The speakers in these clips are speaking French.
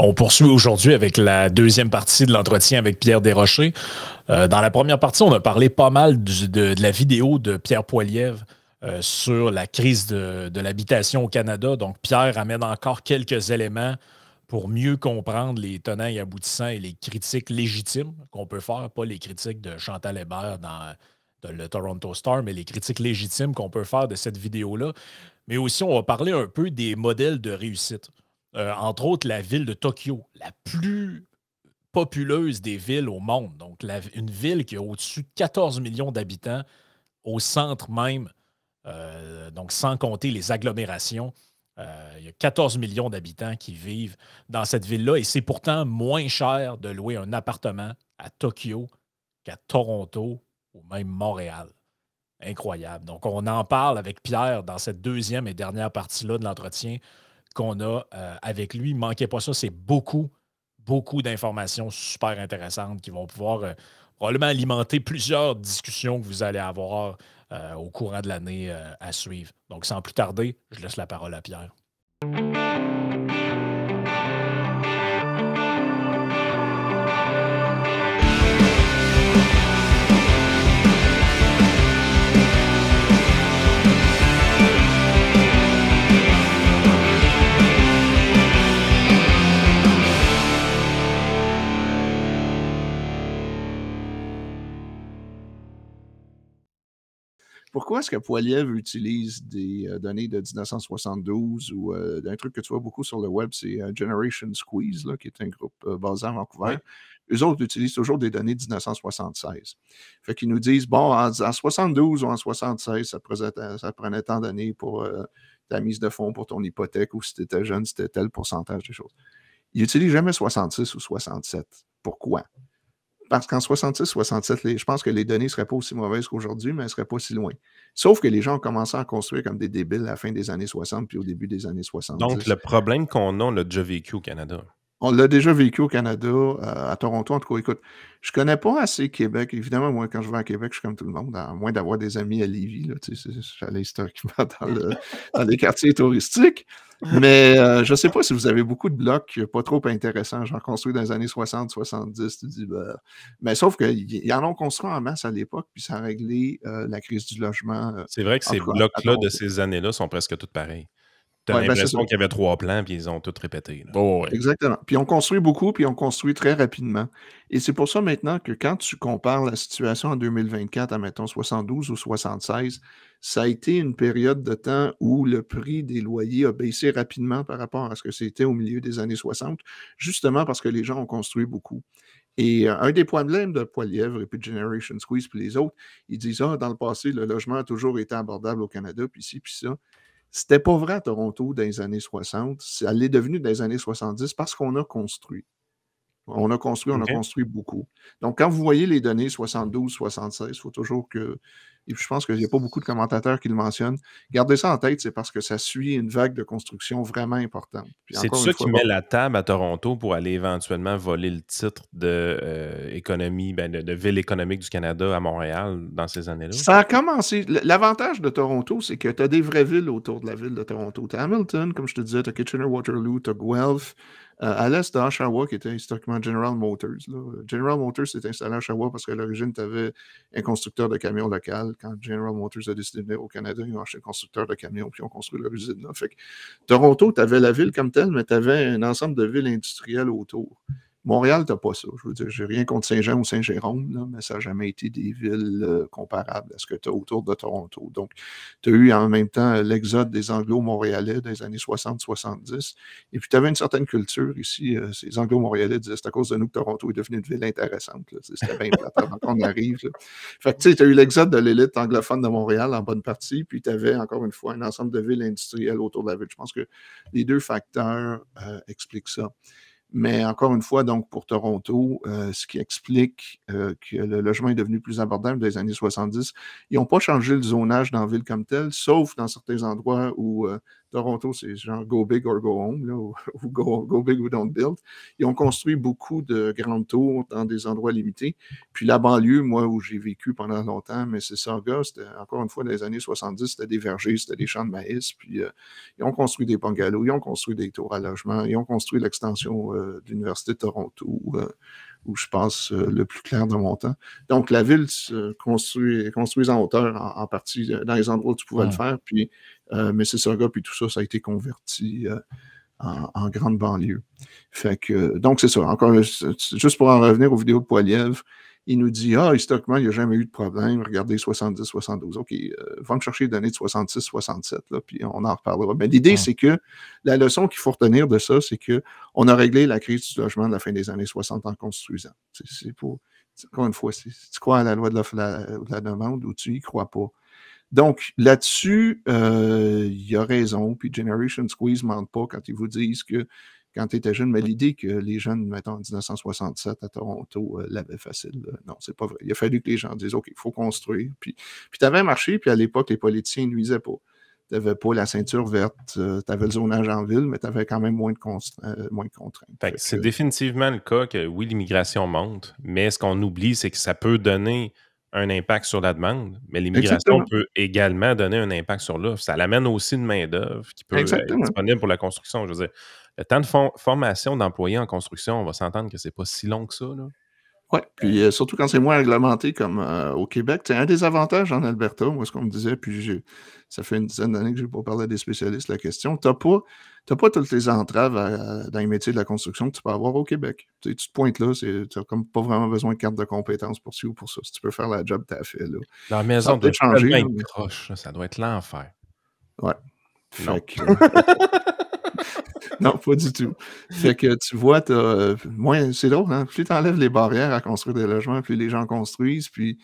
On poursuit aujourd'hui avec la deuxième partie de l'entretien avec Pierre Desrochers. Euh, dans la première partie, on a parlé pas mal de, la vidéo de Pierre Poilievre euh, sur la crise de, l'habitation au Canada. Donc, Pierre amène encore quelques éléments pour mieux comprendre les tenants et aboutissants et les critiques légitimes qu'on peut faire, pas les critiques de Chantal Hébert dans, dans le Toronto Star, mais les critiques légitimes qu'on peut faire de cette vidéo-là. Mais aussi, on va parler un peu des modèles de réussite. Euh, entre autres, la ville de Tokyo, la plus populeuse des villes au monde. Donc, une ville qui a au-dessus de 14 millions d'habitants au centre même, euh, donc sans compter les agglomérations. Euh, il y a 14 millions d'habitants qui vivent dans cette ville-là et c'est pourtant moins cher de louer un appartement à Tokyo qu'à Toronto ou même Montréal. Incroyable. Donc, on en parle avec Pierre dans cette deuxième et dernière partie-là de l'entretien qu'on a euh, avec lui. Manquez pas ça, c'est beaucoup, beaucoup d'informations super intéressantes qui vont pouvoir euh, probablement alimenter plusieurs discussions que vous allez avoir euh, au courant de l'année à suivre. Donc, sans plus tarder, je laisse la parole à Pierre. Pourquoi est-ce que Poiliev utilise des euh, données de 1972 ou euh, un truc que tu vois beaucoup sur le web, c'est euh, Generation Squeeze, là, qui est un groupe basé à Vancouver. Eux autres utilisent toujours des données de 1976. Fait qu'ils nous disent, bon, en, 72 ou en 76, ça, ça prenait tant d'années pour ta mise de fonds pour ton hypothèque ou si tu étais jeune, c'était tel pourcentage des choses. Ils n'utilisent jamais 66 ou 67. Pourquoi? Parce qu'en 66-67, je pense que les données ne seraient pas aussi mauvaises qu'aujourd'hui, mais elles ne seraient pas si loin. Sauf que les gens ont commencé à construire comme des débiles à la fin des années 60 puis au début des années 70. Donc, le problème qu'on a, on l'a déjà vécu au Canada. On l'a déjà vécu au Canada, euh, à Toronto. En tout cas, écoute, je connais pas assez Québec. Évidemment, moi, quand je vais à Québec, je suis comme tout le monde, à moins d'avoir des amis à Lévis. J'allais historiquement dans, dans, les quartiers touristiques. Mais euh, je ne sais pas si vous avez beaucoup de blocs pas trop intéressants, genre construits dans les années 60, 70. Tu dis, ben, Mais sauf qu'ils en ont construit en masse à l'époque, puis ça a réglé euh, la crise du logement. C'est vrai que ces blocs-là de ces années-là sont presque tous ben, l'impression qu'il y avait trois plans, puis ils ont tous répété. Oh, Exactement. Puis on construit beaucoup, puis on construit très rapidement. Et c'est pour ça maintenant que quand tu compares la situation en 2024 à, mettons, 72 ou 76, ça a été une période de temps où le prix des loyers a baissé rapidement par rapport à ce que c'était au milieu des années 60, justement parce que les gens ont construit beaucoup. Et euh, un des problèmes de Poilièvre et puis de Generation Squeeze puis les autres, ils disent Ah, dans le passé, le logement a toujours été abordable au Canada, puis ci, puis ça. C'était pas vrai à Toronto dans les années 60. Ça l'est devenu dans les années 70 parce qu'on a construit. On a construit, on a construit beaucoup. Donc, quand vous voyez les données 72, 76, il faut toujours que et je pense qu'il n'y a pas beaucoup de commentateurs qui le mentionnent. Gardez ça en tête, c'est parce que ça suit une vague de construction vraiment importante. C'est ça qui met la table à Toronto pour aller éventuellement voler le titre de euh, économie, ben, de, ville économique du Canada à Montréal dans ces années-là? Ça a commencé. L'avantage de Toronto, c'est que tu as des vraies villes autour de la ville de Toronto. Tu as Hamilton, comme je te disais, tu as Kitchener-Waterloo, tu as Guelph. Euh, à l'est de Oshawa, qui était historiquement General Motors. General Motors s'est installé à Oshawa parce qu'à l'origine, tu avais un constructeur de camions local. Quand General Motors a décidé de venir au Canada, ils ont acheté un constructeur de camions puis ils ont construit leur usine. Là. Toronto, tu avais la ville comme telle, mais tu avais un ensemble de villes industrielles autour. Montréal, tu n'as pas ça. Je veux dire, j'ai rien contre Saint-Jean ou Saint-Jérôme, mais ça n'a jamais été des villes euh, comparables à ce que tu as autour de Toronto. Donc, tu as eu en même temps l'exode des Anglo-Montréalais des années 60-70. Et puis, tu avais une certaine culture ici. Euh, ces Anglo-Montréalais disaient c'est à cause de nous que Toronto est devenu une ville intéressante. C'était bien plate avant qu'on arrive. Fait que tu sais, tu as eu l'exode de l'élite anglophone de Montréal en bonne partie. Puis, tu avais encore une fois un ensemble de villes industrielles autour de la ville. Je pense que les deux facteurs euh, expliquent ça. Mais encore une fois, donc pour Toronto, euh, ce qui explique euh, que le logement est devenu plus abordable dans les années 70, ils n'ont pas changé le zonage dans la ville comme tel, sauf dans certains endroits où euh, Toronto, c'est genre go big or go home, là, ou, go, big or don't build. Ils ont construit beaucoup de grandes tours dans des endroits limités. Puis la banlieue, moi, où j'ai vécu pendant longtemps, mais c'est ça, c'était encore une fois dans les années 70, c'était des vergers, c'était des champs de maïs. Puis euh, ils ont construit des bungalows, ils ont construit des tours à logement, ils ont construit l'extension euh, de l'Université de Toronto. Euh, où je passe le plus clair de mon temps. Donc, la ville se construit, construit en hauteur en, partie dans les endroits où tu pouvais le faire. Puis euh, Mississauga, puis tout ça, ça a été converti euh, en, grande banlieue. Fait que, donc, c'est ça. Encore, juste pour en revenir aux vidéos de Poiliev, il nous dit Ah, historiquement, il n'y a jamais eu de problème. Regardez 70-72. OK, euh, va me chercher les données de 66-67, puis on en reparlera. Mais l'idée, c'est que la leçon qu'il faut retenir de ça, c'est qu'on a réglé la crise du logement de la fin des années 60 en construisant. C'est pour. Encore une fois, tu crois à la loi de la, de la demande ou tu y crois pas? Donc, là-dessus, euh, il y a raison. Puis Generation Squeeze ne ment pas quand ils vous disent que quand tu étais jeune, mais l'idée que les jeunes, mettons, en 1967 à Toronto, euh, l'avaient facile, non, c'est pas vrai. Il a fallu que les gens disent, OK, il faut construire. Puis, puis tu avais marché, puis à l'époque, les politiciens ne nuisaient pas. Tu n'avais pas la ceinture verte, euh, tu avais le zonage en ville, mais tu avais quand même moins de, moins de contraintes. C'est définitivement le cas que, oui, l'immigration monte, mais ce qu'on oublie, c'est que ça peut donner un impact sur la demande, mais l'immigration peut également donner un impact sur l'offre. Ça l'amène aussi une main-d'œuvre qui peut être disponible pour la construction. Je veux dire, le temps de formation d'employés en construction, on va s'entendre que c'est pas si long que ça. Là. Oui, puis euh, surtout quand c'est moins réglementé comme euh, au Québec. C'est un des avantages en Alberta, moi, ce qu'on me disait, puis ça fait une dizaine d'années que je n'ai pas parlé des spécialistes de la question. Tu n'as pas, pas toutes les entraves dans les métiers de la construction que tu peux avoir au Québec. Tu, te pointes là, tu n'as comme pas vraiment besoin de carte de compétences pour ci ou pour ça. Si tu peux faire la job, tu as fait. Là. Dans la maison, de changer. ça doit être l'enfer. Ouais. non, pas du tout. Fait que tu vois, euh, c'est drôle, hein? plus tu enlèves les barrières à construire des logements, plus les gens construisent. Puis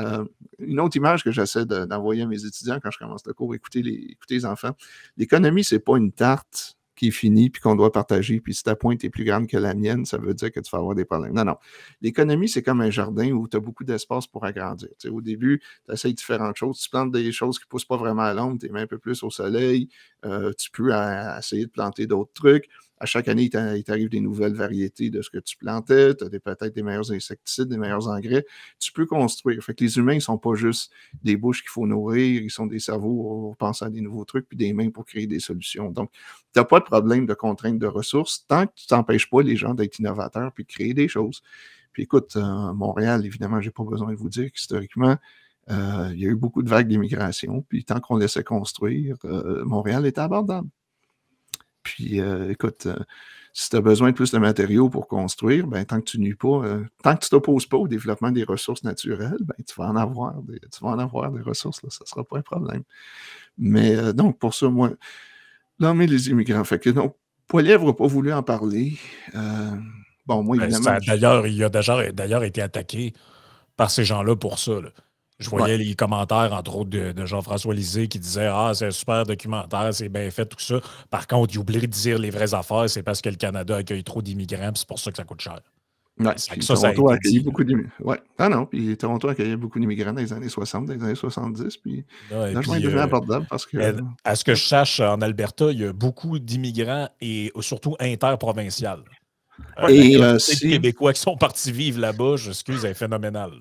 euh, une autre image que j'essaie d'envoyer à mes étudiants quand je commence le cours, écouter les, écouter les enfants. L'économie, c'est pas une tarte qui est fini puis qu'on doit partager. Puis si ta pointe est plus grande que la mienne, ça veut dire que tu vas avoir des problèmes. Non, non. L'économie, c'est comme un jardin où tu as beaucoup d'espace pour agrandir. au début, tu essaies différentes choses. Tu plantes des choses qui ne poussent pas vraiment à l'ombre, tu es un peu plus au soleil. Euh, tu peux essayer de planter d'autres trucs à chaque année, il t'arrive des nouvelles variétés de ce que tu plantais, tu as peut-être des meilleurs insecticides, des meilleurs engrais. Tu peux construire. Fait que les humains ne sont pas juste des bouches qu'il faut nourrir, ils sont des cerveaux pour penser à des nouveaux trucs, puis des mains pour créer des solutions. Donc, tu n'as pas de problème de contrainte de ressources tant que tu n'empêches pas les gens d'être innovateurs puis de créer des choses. Puis écoute, euh, Montréal, évidemment, je n'ai pas besoin de vous dire qu'historiquement, euh, il y a eu beaucoup de vagues d'immigration, puis tant qu'on laissait construire, euh, Montréal était abordable. Puis, euh, écoute, euh, si tu as besoin de plus de matériaux pour construire, ben, tant que tu nuis pas, euh, tant que tu t'opposes pas au développement des ressources naturelles, ben, tu vas en avoir des, tu vas en avoir des ressources, là, ça ne sera pas un problème. Mais donc, pour ça, moi, mais les immigrants. Fait que donc, Poilievre n'a pas voulu en parler. bon, moi, ben, évidemment. D'ailleurs, il a d'ailleurs été attaqué par ces gens-là pour ça. Je voyais les commentaires, entre autres, de, Jean-François Lisée qui disait Ah, c'est un super documentaire, c'est bien fait, tout ça. Par contre, il oublie de dire les vraies affaires, c'est parce que le Canada accueille trop d'immigrants, c'est pour ça que ça coûte cher. Ouais, ça, Toronto a accueilli beaucoup d'immigrants. Ouais. Ah non, puis Toronto a accueilli beaucoup d'immigrants dans les années 60, dans les années 70. Puis ouais, là, je devenu euh, abordable parce que. À ce que je sache, en Alberta, il y a beaucoup d'immigrants et surtout interprovinciaux. et euh, si... Québécois qui sont partis vivre là-bas, je excuse, c'est phénoménal.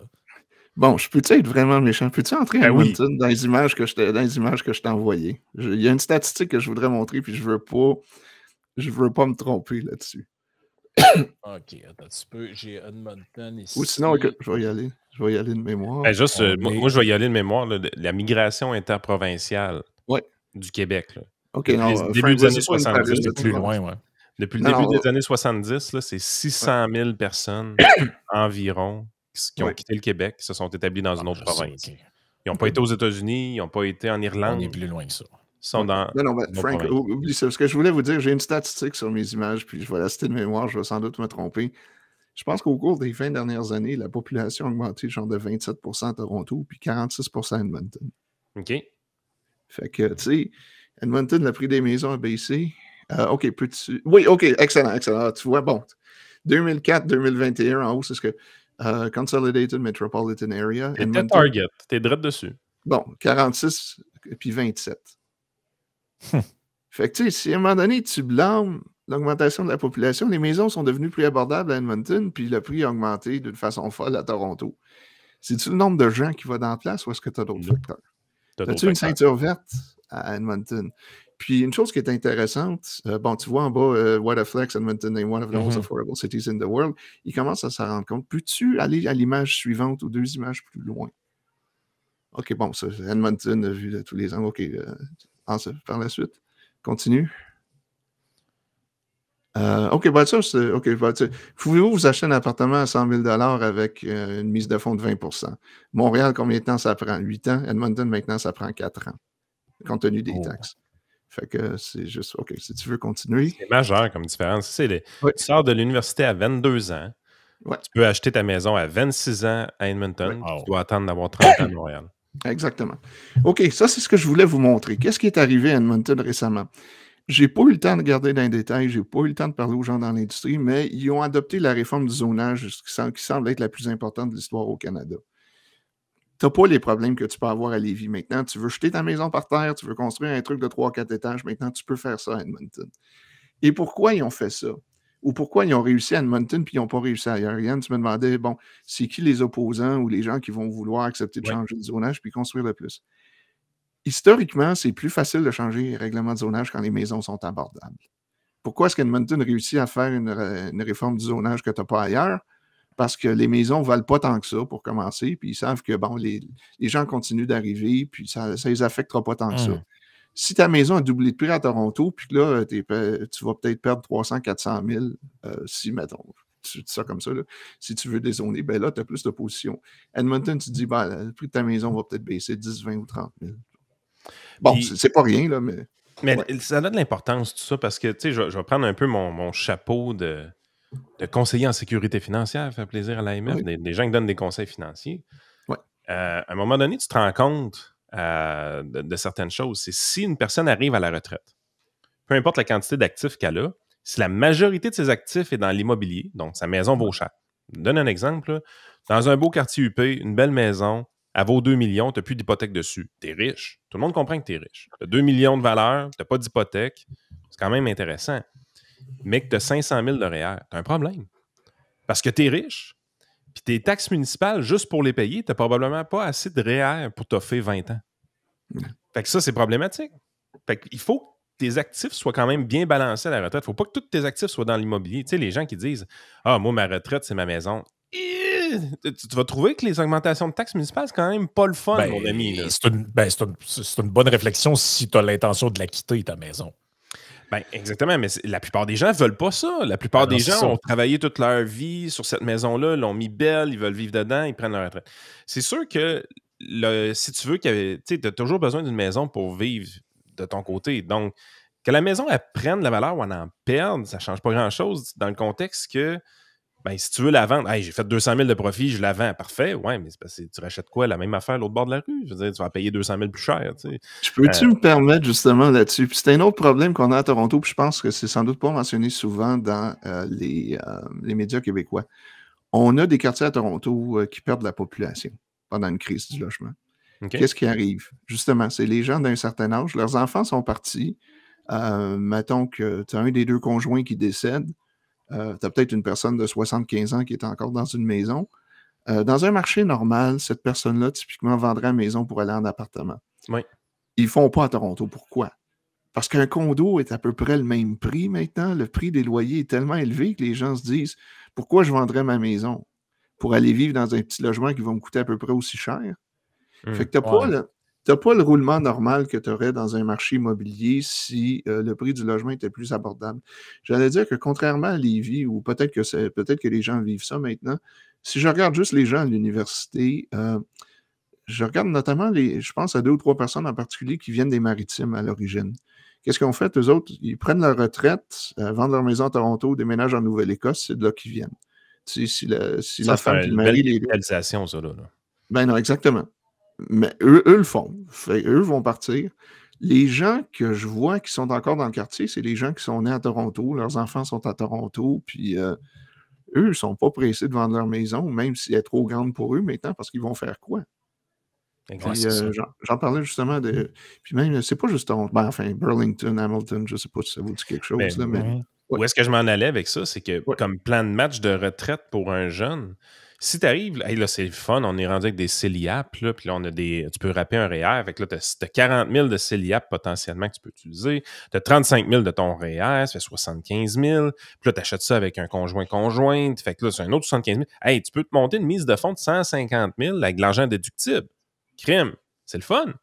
Bon, je peux-tu être vraiment méchant? Peux-tu entrer à ben dans les images que je dans les images que je t'ai envoyées? Il y a une statistique que je voudrais montrer, puis je veux pas. Je veux pas me tromper là-dessus. ok, attends un petit peu. J'ai Edmonton ici. Ou sinon, je vais y aller. Je vais y aller de mémoire. Ben, juste, euh, moi, je vais y aller de mémoire. la migration interprovinciale du Québec. Là. OK, non, euh, début des années 70. Depuis plus loin, ouais. Depuis le début des années 70, c'est 600 000 personnes environ qui ont quitté le Québec, qui se sont établis dans une ah, autre province. Ils n'ont pas été aux États-Unis, ils n'ont pas été en Irlande. On est plus loin que ça. Ils sont dans. Non, non, mais Frank, oublie ça. Ce que je voulais vous dire, j'ai une statistique sur mes images, puis je vais la citer de mémoire, je vais sans doute me tromper. Je pense qu'au cours des 20 dernières années, la population a augmenté genre de 27% à Toronto, puis 46% à Edmonton. OK. Fait que, tu sais, Edmonton, le prix des maisons a baissé. Euh, OK, peux-tu. Oui, OK, excellent, excellent. Tu vois, bon. 2004-2021, en haut, c'est ce que. Uh, Consolidated Metropolitan Area. T'es Target, t'es droit dessus. Bon, 46 puis 27. Fait que, tu sais, si à un moment donné, tu blâmes l'augmentation de la population, les maisons sont devenues plus abordables à Edmonton, puis le prix a augmenté d'une façon folle à Toronto. C'est-tu le nombre de gens qui vont dans la place ou est-ce que tu as d'autres facteurs? As-tu une ceinture verte à Edmonton? Puis une chose qui est intéressante, euh, bon, tu vois en bas, euh, What a Flex, Edmonton est one of the most mm-hmm. affordable cities in the world. Il commence à s'en rendre compte. Peux-tu aller à l'image suivante ou deux images plus loin? OK, bon, ça, Edmonton, vu de tous les ans. OK, euh, par la suite. Continue. Euh, OK, ben ça, c'est. OK, ben, pouvez-vous vous acheter un appartement à 100 000 avec euh, une mise de fonds de 20% Montréal, combien de temps ça prend? 8 ans? Edmonton, maintenant, ça prend 4 ans, compte tenu des oh. taxes. Fait que c'est juste. OK, si tu veux continuer. C'est majeur comme différence. C'est les... Tu sors de l'université à 22 ans. Tu peux acheter ta maison à 26 ans à Edmonton. Tu dois attendre d'avoir 30 ans à Montréal. Exactement. OK, ça, c'est ce que je voulais vous montrer. Qu'est-ce qui est arrivé à Edmonton récemment? J'ai pas eu le temps de regarder dans les détails, j'ai pas eu le temps de parler aux gens dans l'industrie, mais ils ont adopté la réforme du zonage qui semble, être la plus importante de l'histoire au Canada. Tu n'as pas les problèmes que tu peux avoir à Lévis maintenant. Tu veux jeter ta maison par terre, tu veux construire un truc de 3-4 étages, maintenant tu peux faire ça à Edmonton. Et pourquoi ils ont fait ça? Ou pourquoi ils ont réussi à Edmonton puis ils n'ont pas réussi ailleurs? Yann, tu me demandais, bon, c'est qui les opposants ou les gens qui vont vouloir accepter de changer de zonage puis construire le plus? historiquement, c'est plus facile de changer les règlements de zonage quand les maisons sont abordables. Pourquoi est-ce qu'Edmonton réussit à faire une, réforme du zonage que tu n'as pas ailleurs? Parce que les maisons ne valent pas tant que ça pour commencer, puis ils savent que bon, les, gens continuent d'arriver, puis ça ne les affectera pas tant que ça. Mmh. Si ta maison a doublé de prix à Toronto, puis que là, tu vas peut-être perdre 300, 400 000, si, mettons, tu dis ça comme ça, si tu veux dézoner, ben là, tu as plus de position. Edmonton, tu te dis, ben, le prix de ta maison va peut-être baisser 10, 20 ou 30 000. Bon, c'est pas rien, là, mais. Mais ça a de l'importance, tout ça, parce que, tu sais, je, vais prendre un peu mon, chapeau de, conseiller en sécurité financière, faire plaisir à l'AMF, des, gens qui donnent des conseils financiers. Euh, à un moment donné, tu te rends compte euh, de, certaines choses. C'est si une personne arrive à la retraite, peu importe la quantité d'actifs qu'elle a, si la majorité de ses actifs est dans l'immobilier, donc sa maison vaut cher. Je donne un exemple. Dans un beau quartier UP, une belle maison, elle vaut 2 millions, tu n'as plus d'hypothèque dessus. Tu es riche. Tout le monde comprend que tu es riche. Tu as 2 millions de valeur, tu n'as pas d'hypothèque. C'est quand même intéressant. Mais que tu as 500 000 de REER, tu as un problème. Parce que tu es riche, puis tes taxes municipales, juste pour les payer, tu n'as probablement pas assez de REER pour t'offrir 20 ans. Fait que ça, c'est problématique. Fait qu'il faut que tes actifs soient quand même bien balancés à la retraite. Il ne faut pas que tous tes actifs soient dans l'immobilier. Tu sais, les gens qui disent Ah, moi, ma retraite, c'est ma maison tu, vas trouver que les augmentations de taxes municipales, c'est quand même pas le fun, mon ami. Ben, c'est une, bonne réflexion si tu as l'intention de la quitter, ta maison. Ben, exactement, mais la plupart des gens ne veulent pas ça. La plupart ben des gens ont travaillé toute leur vie sur cette maison-là, l'ont mis belle, ils veulent vivre dedans, ils prennent leur retraite. C'est sûr que si tu veux, tu as toujours besoin d'une maison pour vivre de ton côté. Donc, que la maison elle prenne la valeur ou elle en perde, ça ne change pas grand-chose dans le contexte que ben, si tu veux la vendre, j'ai fait 200 000 de profit, je la vends. Parfait. Ouais, mais parce que tu rachètes quoi? La même affaire à l'autre bord de la rue? Je veux dire, tu vas payer 200 000 plus cher. Tu Je peux-tu euh, me permettre justement là-dessus? Puis c'est un autre problème qu'on a à Toronto, puis je pense que c'est sans doute pas mentionné souvent dans euh, les, euh, les, médias québécois. On a des quartiers à Toronto qui perdent la population pendant une crise du logement. Qu'est-ce qui arrive? Justement, c'est les gens d'un certain âge, leurs enfants sont partis. mettons que tu as un des deux conjoints qui décède euh, tu as peut-être une personne de 75 ans qui est encore dans une maison. Euh, dans un marché normal, cette personne-là, typiquement, vendrait une maison pour aller en appartement. Oui. Ils ne font pas à Toronto. Pourquoi? Parce qu'un condo est à peu près le même prix maintenant. Le prix des loyers est tellement élevé que les gens se disent pourquoi je vendrais ma maison pour aller vivre dans un petit logement qui va me coûter à peu près aussi cher? Hum, fait que tu n'as pas, le, tu n'as pas le roulement normal que tu aurais dans un marché immobilier si euh, le prix du logement était plus abordable. J'allais dire que contrairement à Lévis, ou peut-être que c'est peut-être que les gens vivent ça maintenant, si je regarde juste les gens à l'université, euh, je regarde notamment les, je pense à deux ou trois personnes en particulier qui viennent des maritimes à l'origine. Qu'est-ce qu'ils ont fait, eux autres? Ils prennent leur retraite, euh, vendent leur maison à Toronto, déménagent en Nouvelle-Écosse, c'est de là qu'ils viennent. Si, si, la, si la femme qui marie les. réalisation, ça, là. Ben non, exactement. Mais eux, eux le font. eux vont partir. Les gens que je vois qui sont encore dans le quartier, c'est les gens qui sont nés à Toronto. Leurs enfants sont à Toronto. Puis euh, eux, ils ne sont pas pressés de vendre leur maison, même si elle est trop grande pour eux maintenant, parce qu'ils vont faire quoi? Euh, j'en parlais justement de. Puis même, c'est pas juste ben, enfin, Burlington, Hamilton, je sais pas si ça vous dit quelque chose. Ben, mais. Où est-ce que je m'en allais avec ça? C'est que comme plan de match de retraite pour un jeune, si tu arrives, là, c'est le fun, on est rendu avec des CELIAP, puis là, on a des. Tu peux rapper un REER, avec là, tu as, 40 000 de CELIAP potentiellement que tu peux utiliser. Tu as 35 000 de ton REER, ça fait 75 000. Puis là, tu achètes ça avec un conjoint-conjointe, fait que là, c'est un autre 75 000. Hey, tu peux te monter une mise de fonds de 150 000 avec de l'argent déductible. Crime, c'est le fun.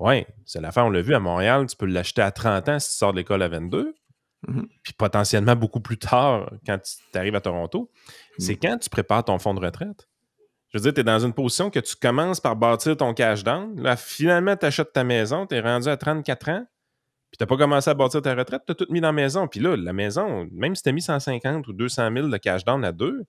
Oui, c'est l'affaire, on l'a vu à Montréal, tu peux l'acheter à 30 ans si tu sors de l'école à 22. Mm-hmm. Puis potentiellement beaucoup plus tard quand tu arrives à Toronto. C'est mm. quand tu prépares ton fonds de retraite. Je veux dire, tu es dans une position que tu commences par bâtir ton cash down. Là, finalement, tu achètes ta maison, tu es rendu à 34 ans, puis tu n'as pas commencé à bâtir ta retraite, tu as tout mis dans la maison. Puis là, la maison, même si tu as mis 150 ou 200 000 de cash down à deux,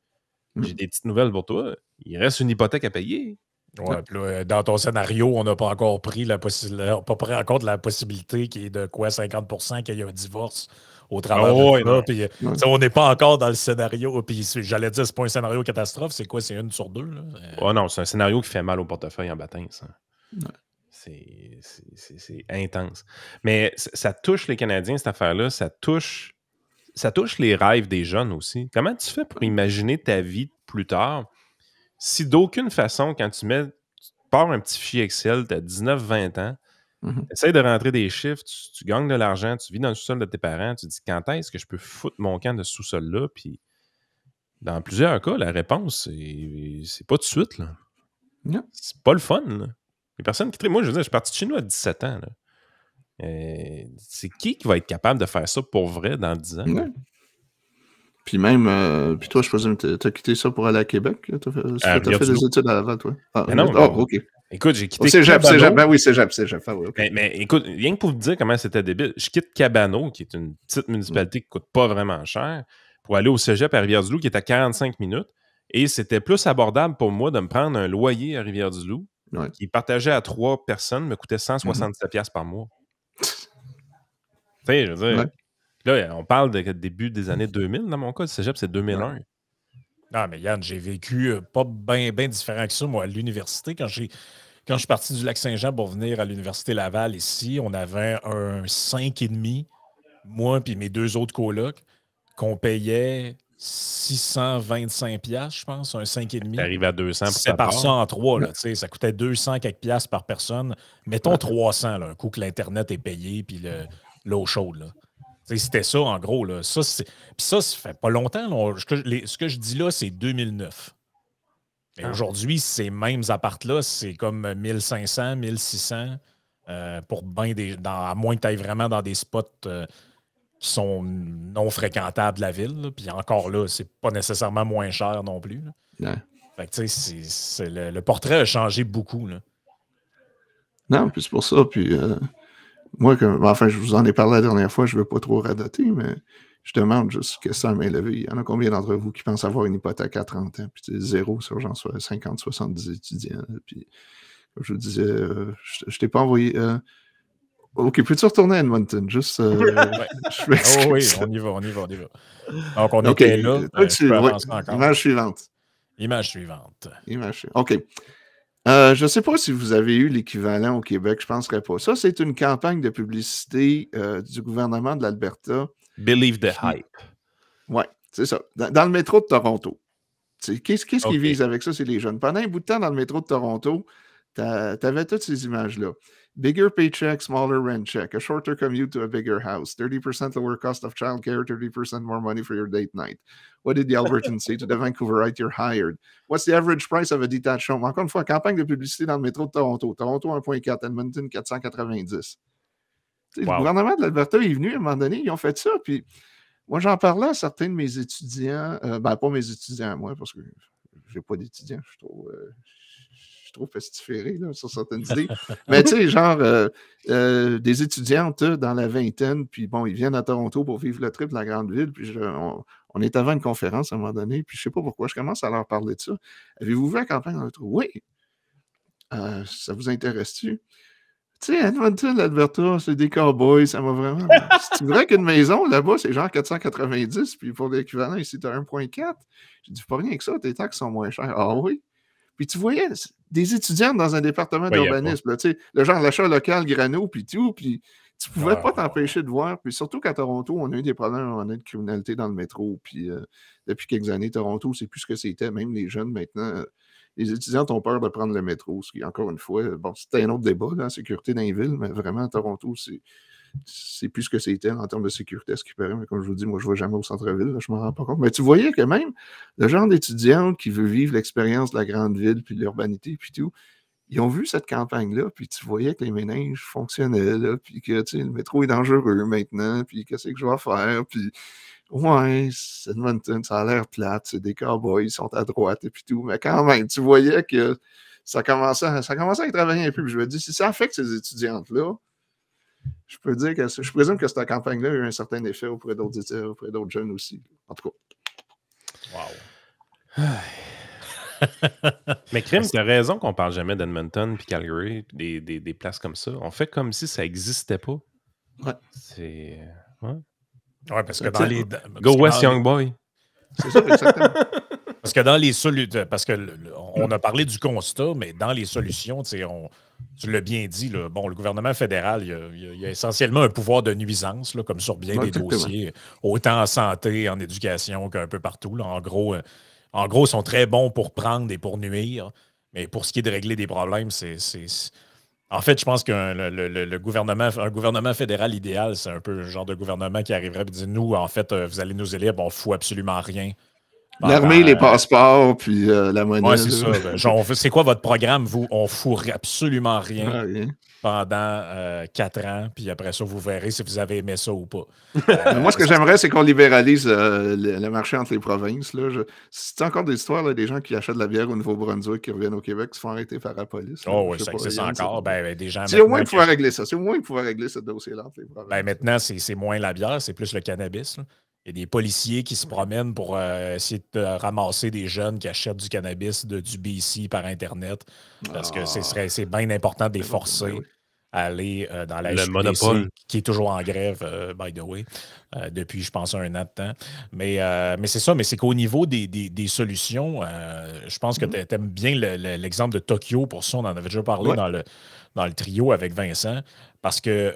mm. j'ai des petites nouvelles pour toi. Il reste une hypothèque à payer. Ouais, puis là, dans ton scénario, on n'a pas encore pris la possibilité, pas pris en compte la possibilité qui est de quoi 50% qu'il y ait un divorce au travail. Oh, on n'est pas encore dans le scénario. Puis j'allais dire, c'est pas un scénario catastrophe, c'est quoi? C'est une sur deux? Là? Oh non, c'est un scénario qui fait mal au portefeuille en baptême, ça. C'est intense. Mais ça touche les Canadiens, cette affaire-là. Ça touche, ça touche les rêves des jeunes aussi. Comment tu fais pour imaginer ta vie plus tard? Si d'aucune façon, quand tu mets, tu pars un petit fichier Excel, tu as 19-20 ans, Mmh Essaye de rentrer des chiffres, tu, gagnes de l'argent, tu vis dans le sous-sol de tes parents, tu te dis quand est-ce que je peux foutre mon camp de sous-sol-là? Puis dans plusieurs cas, la réponse, c'est pas tout de suite. Là. C'est pas le fun. Les personnes qui Moi, je veux dire, je suis parti de chez nous à 17 ans. Euh, c'est qui qui va être capable de faire ça pour vrai dans 10 ans? Puis même, euh, puis toi, je présume, tu as quitté ça pour aller à Québec? Tu as fait, as fait des études à Laval, toi? Ah, non, oh, OK. Écoute, j'ai quitté. C'est Jap, c'est Jap. Ben oui, c'est Jap, c'est Jap. Ah, mais, écoute, rien que pour te dire comment c'était débile, je quitte Cabano, qui est une petite municipalité qui ne coûte pas vraiment cher, pour aller au cégep à Rivière-du-Loup, qui est à 45 minutes. Et c'était plus abordable pour moi de me prendre un loyer à Rivière-du-Loup, qui partagé à trois personnes, me coûtait 167$ mm par mois. tu sais, je veux dire. Là, on parle de début des années 2000 dans mon cas. Le cégep, c'est 2001. Non, mais Yann, j'ai vécu euh, pas bien ben différent que ça, moi, à l'université. Quand j'ai quand je suis parti du Lac-Saint-Jean pour venir à l'Université Laval ici, on avait un 5,5, moi et mes deux autres colocs, qu'on payait 625 pièces, je pense, un 5,5. Arrive à 200 pour C'est par ça en trois, là, ça coûtait 200 quelques piastres par personne. Mettons 300, là, un coup que l'Internet est payé puis l'eau chaude. Là. C'était ça, en gros. Là. Ça, Puis ça, ça fait pas longtemps. Ce, que, je dis là, c'est 2009. Mais ah. aujourd'hui, ces mêmes appartes-là, c'est comme 1500, 1600 euh, pour bien des. à moins que tu ailles vraiment dans des spots euh, qui sont non fréquentables de la ville. Puis encore là, c'est pas nécessairement moins cher non plus. Fait que, le, portrait a changé beaucoup. Là. Non, puis c'est pour ça. Puis. Euh, moi, enfin, je vous en ai parlé la dernière fois, je ne veux pas trop radoter, mais je demande juste que ça m'est levé. Il y en a combien d'entre vous qui pensent avoir une hypothèque à 30 ans? Puis zéro sur j'en sois 50, 70 étudiants. Puis, comme je vous disais, euh, je, ne t'ai pas envoyé. Euh, ok, peux-tu retourner à Edmonton? Juste. Euh, je oh, oui, on y va, on y va, on y va. Donc, on était là. image suivante. Image suivante. Image suivante. OK. Euh, je ne sais pas si vous avez eu l'équivalent au Québec, je ne penserais pas. Ça, c'est une campagne de publicité euh, du gouvernement de l'Alberta. Believe the hype. Oui, c'est ça. Dans, le métro de Toronto. Qu'est-ce qu'ils visent avec ça? C'est les jeunes. Pendant un bout de temps, dans le métro de Toronto, tu avais toutes ces images-là. Bigger paycheck, smaller rent check, a shorter commute to a bigger house, 30% lower cost of childcare, 30% more money for your date night. What did the Albertans say to the Vancouverite you're hired? What's the average price of a detached home? Encore une fois, campagne de publicité dans le métro de Toronto. Toronto 1.4, Edmonton 490. Le gouvernement de l'Alberta est venu à un moment donné, ils ont fait ça. Puis moi, j'en parlais à certains de mes étudiants, euh, ben pas mes étudiants, moi, parce que j'ai pas d'étudiants, je trouve. Euh, suis trop pestiféré là, sur certaines idées. Mais tu sais, genre euh, euh, des étudiantes dans la vingtaine, puis bon, ils viennent à Toronto pour vivre le trip de la grande ville, puis on, est avant une conférence à un moment donné, puis je sais pas pourquoi, je commence à leur parler de ça. Avez-vous vu la campagne dans le trou? Oui. Euh, ça vous intéresse-tu? Tu sais, Edmonton, Alberta, c'est des cowboys, ça m'a vraiment. C'est vrai qu'une maison là-bas, c'est genre 490, puis pour l'équivalent ici, tu as 1,4. J'ai dit, pas rien que ça, tes taxes sont moins chères. Ah oui? Puis tu voyais des étudiants dans un département d'urbanisme, le genre l'achat local, grano, puis tout, puis tu pouvais pas t'empêcher de voir. Puis surtout qu'à Toronto, on a eu des problèmes on a de criminalité dans le métro. Puis euh, depuis quelques années, Toronto, c'est plus ce que c'était. Même les jeunes maintenant, euh, les étudiants ont peur de prendre le métro. Ce qui, encore une fois, bon, c'était un autre débat, la sécurité dans les villes, mais vraiment, à Toronto, c'est c'est plus ce que c'était en termes de sécurité, ce qui paraît. Mais comme je vous dis, moi, je ne vais jamais au centre-ville, je ne m'en rends pas compte. Mais tu voyais que même le genre d'étudiant qui veut vivre l'expérience de la grande ville, puis l'urbanité, puis tout, ils ont vu cette campagne-là, puis tu voyais que les ménages fonctionnaient, là, puis que le métro est dangereux maintenant, puis qu'est-ce que je vais faire, puis ouais, Edmonton, ça a l'air plate, c'est des cowboys, ils sont à droite, et puis tout, mais quand même, tu voyais que ça commençait, à, ça commençait à travailler un peu, puis je me dis, si ça affecte ces étudiantes-là, je peux dire que je présume que cette campagne-là a eu un certain effet auprès d'autres auprès d'autres jeunes aussi. En tout cas. Wow. Mais Crime, tu as raison qu'on parle jamais d'Edmonton puis Calgary, des, des, des, places comme ça. On fait comme si ça n'existait pas. Ouais. C'est. Ouais. ouais. parce que dans les. Go West Young Boy. C'est ça, exactement. parce que dans les solutions. Parce que on a parlé du constat, mais dans les solutions, on, tu l'as bien dit, là, bon, le gouvernement fédéral, il y, a, essentiellement un pouvoir de nuisance, là, comme sur bien des dossiers, autant en santé, en éducation qu'un peu partout. Là. En gros, euh, en gros, ils sont très bons pour prendre et pour nuire. Mais pour ce qui est de régler des problèmes, c'est. En fait, je pense qu'un le, gouvernement, un gouvernement fédéral idéal, c'est un peu le genre de gouvernement qui arriverait et dit Nous, en fait, euh, vous allez nous élire, on ne fout absolument rien. L'armée, les passeports, puis euh, la monnaie. Oui, c'est ça. Ben, c'est quoi votre programme, vous? On fout absolument rien. Ah, rien pendant euh, quatre ans, puis après ça, vous verrez si vous avez aimé ça ou pas. Moi, ce que j'aimerais, c'est qu'on libéralise euh, le, marché entre les provinces. Là. C'est encore des histoires, des gens qui achètent de la bière au Nouveau-Brunswick, qui reviennent au Québec, qui se font arrêter par la police. Oh oui, c'est ça encore. Ben, ben, des gens c'est au moins pouvoir régler ça. C'est au moins pouvoir régler ce dossier-là entre les provinces. Ben, maintenant, c'est moins la bière, c'est plus le cannabis. Il y a des policiers qui se promènent pour euh, essayer de ramasser des jeunes qui achètent du cannabis de, du BC par Internet parce que ah. c'est bien important de les forcer. Ben aller euh, dans la le monopole qui est toujours en grève, euh, by the way, euh, depuis, je pense, un an de temps. Mais, mais c'est ça, mais c'est qu'au niveau des, des, solutions, je pense que mm-hmm. tu aimes bien l'exemple de Tokyo. Pour ça, on en avait déjà parlé dans, le, dans le trio avec Vincent, parce que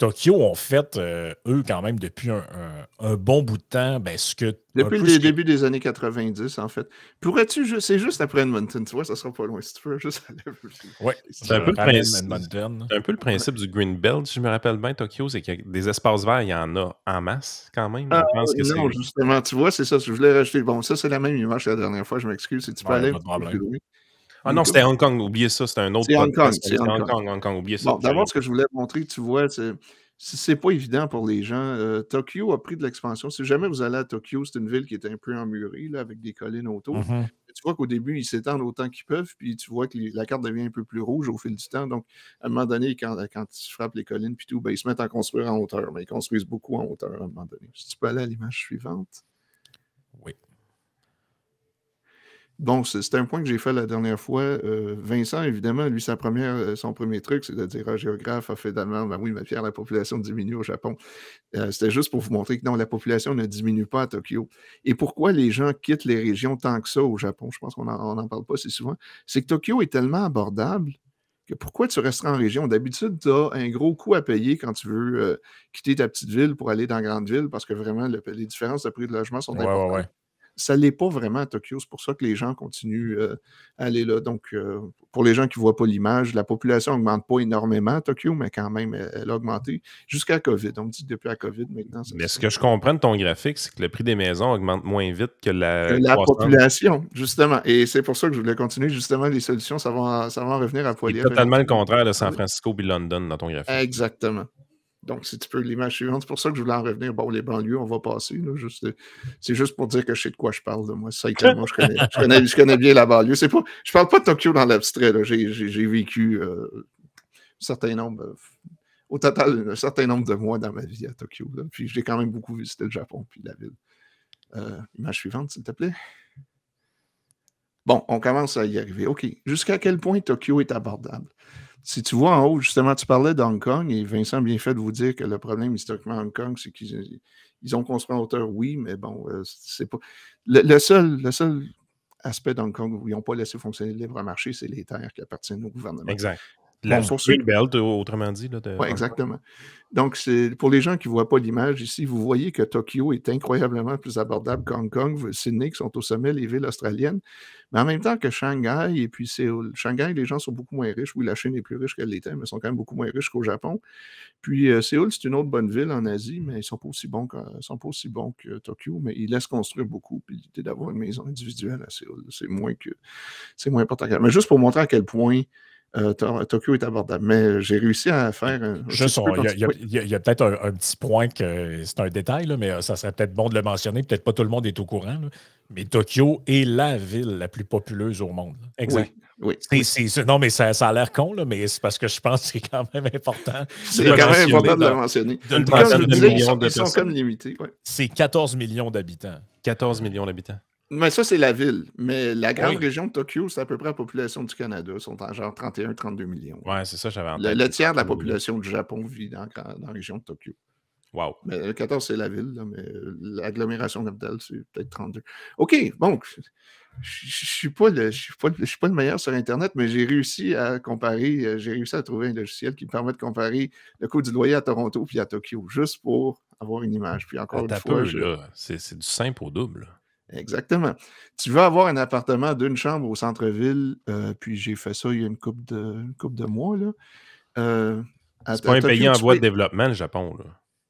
Tokyo ont fait, euh, eux, quand même, depuis un, bon bout de temps, ben, ce que. Depuis le début des années 90, en fait. Pourrais-tu, c'est juste après Edmonton, tu vois, ça sera pas loin si tu veux, juste Oui, c'est un, peu le principe du Green Belt, si je me rappelle bien, Tokyo, c'est qu'il y a des espaces verts, il y en a en masse, quand même. Ah, non, justement, tu vois, c'est ça, je voulais rajouter. Bon, ça, c'est la même image que la dernière fois, je m'excuse, si tu peux aller plus loin. Ah non, c'était Hong Kong, oubliez ça, c'était un autre. C'est Hong Kong. C'est Hong Kong, Hong Kong, oubliez ça. Bon, d'abord, ce que je voulais montrer, tu vois, c'est pas évident pour les gens. Euh, Tokyo a pris de l'expansion. Si jamais vous allez à Tokyo, c'est une ville qui est un peu emmurée, là, avec des collines autour. Mm-hmm. Tu vois qu'au début, ils s'étendent autant qu'ils peuvent, puis tu vois que la carte devient un peu plus rouge au fil du temps. Donc, à un moment donné, quand, quand ils frappent les collines, puis tout, ben, ils se mettent à construire en hauteur. Mais ils construisent beaucoup en hauteur à un moment donné. Si tu peux aller à l'image suivante. Oui. Bon, c'est un point que j'ai fait la dernière fois. Euh, Vincent, évidemment, lui, sa première, euh, son premier truc, c'est de dire un géographe a fait d'allemand, ben oui, ma pierre, la population diminue au Japon. Euh, c'était juste pour vous montrer que non, la population ne diminue pas à Tokyo. Et pourquoi les gens quittent les régions tant que ça au Japon? Je pense qu'on n'en parle pas si souvent. C'est que Tokyo est tellement abordable que pourquoi tu resteras en région? D'habitude, tu as un gros coût à payer quand tu veux quitter ta petite ville pour aller dans la grande ville parce que vraiment, les différences de prix de logement sont importantes ça ne l'est pas vraiment à Tokyo. C'est pour ça que les gens continuent euh, à aller là. Donc, euh, pour les gens qui ne voient pas l'image, la population n'augmente pas énormément à Tokyo, mais quand même, elle, a augmenté jusqu'à COVID. On me dit depuis la COVID maintenant. Mais ce que je comprends de ton graphique, c'est que le prix des maisons augmente moins vite que la, la population, justement. Et c'est pour ça que je voulais continuer. Justement, les solutions, ça va, ça va en revenir à. C'est totalement le contraire de San Francisco et London dans ton graphique. Exactement. Donc, si tu peux l'image suivante, c'est pour ça que je voulais en revenir. Bon, les banlieues, on va passer. c'est juste pour dire que je sais de quoi je parle. De moi, ça, je, connais, je, bien la banlieue. C'est pas, je parle pas de Tokyo dans l'abstrait. J'ai vécu euh, un certain nombre, au total, un certain nombre de mois dans ma vie à Tokyo. Puis j'ai quand même beaucoup visité le Japon puis la ville. Euh, image suivante, s'il te plaît. Bon, on commence à y arriver. OK. Jusqu'à quel point Tokyo est abordable? Si tu vois en haut, justement, tu parlais d'Hong Kong et Vincent bien fait de vous dire que le problème historiquement à Hong Kong, c'est qu'ils ont construit en hauteur, oui, mais bon, euh, c'est pas. Le, seul, le seul aspect d'Hong Kong où ils n'ont pas laissé fonctionner le libre marché, c'est les terres qui appartiennent au gouvernement. Exact. La bon, Belt, autrement dit. Oui, exactement. Donc, pour les gens qui ne voient pas l'image ici, vous voyez que Tokyo est incroyablement plus abordable qu'Hong Kong, Sydney, qui sont au sommet, les villes australiennes, mais en même temps que Shanghai et puis Séoul. Shanghai, les gens sont beaucoup moins riches. Oui, la Chine est plus riche qu'elle l'était, mais ils sont quand même beaucoup moins riches qu'au Japon. Puis euh, Séoul, c'est une autre bonne ville en Asie, mais ils ne sont, pas aussi bons que, sont pas aussi bons que Tokyo, mais ils laissent construire beaucoup. Puis l'idée d'avoir une maison individuelle à Séoul, c'est moins que c'est moins important. Mais juste pour montrer à quel point euh, Tokyo est abordable. Mais j'ai réussi à faire. il y a, peut-être un, petit point que c'est un détail, mais euh, ça serait peut-être bon de le mentionner. Peut-être pas tout le monde est au courant. mais Tokyo est la ville la plus populeuse au monde. Exact. Oui. non, mais ça, a l'air con, mais c'est parce que je pense que c'est quand même important. C'est quand même important de le mentionner. ils, sont, comme limités. C'est 14 millions d'habitants. 14 millions d'habitants. Mais ça, c'est la ville. Mais la grande région de Tokyo, c'est à peu près la population du Canada. Ils sont en genre 31-32 millions. Ouais, c'est ça, j'avais entendu. Le, tiers de la population du Japon vit dans, la région de Tokyo. Wow. Mais le 14, c'est la ville, mais l'agglomération telle, c'est peut-être 32. OK, bon, je ne suis, pas le, suis, pas, je suis pas le meilleur sur Internet, mais j'ai réussi à comparer, euh, j'ai réussi à trouver un logiciel qui me permet de comparer le coût du loyer à Toronto puis à Tokyo, juste pour avoir une image. Puis encore une fois, c'est du simple au double. Exactement. Tu veux avoir un appartement d'une chambre au centre-ville, euh, puis j'ai fait ça il y a une couple de, couple de mois. Là. Euh, c'est pas un pays en voie de développement, le Japon. Là.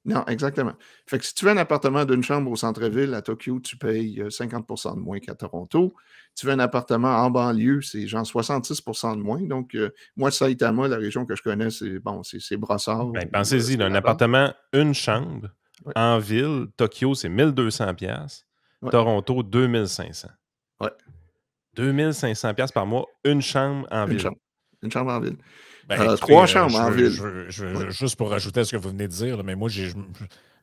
Non, exactement. Fait que si tu veux un appartement d'une chambre au centre-ville, à Tokyo, tu payes 50% euh, de moins qu'à Toronto. Tu veux un appartement en banlieue, c'est genre 66% de moins. Donc, euh, moi, Saitama, la région que je connais, c'est bon, c'est Brossard. Ben, pensez-y, un appartement, une chambre, en ville, Tokyo, c'est 1200 pièces Toronto, 2500. Ouais. 2500 pièces par mois, une chambre en une ville. Chambre. Une chambre en ville. Ben, euh, trois chambres en ville. Juste pour rajouter à ce que vous venez de dire, mais moi,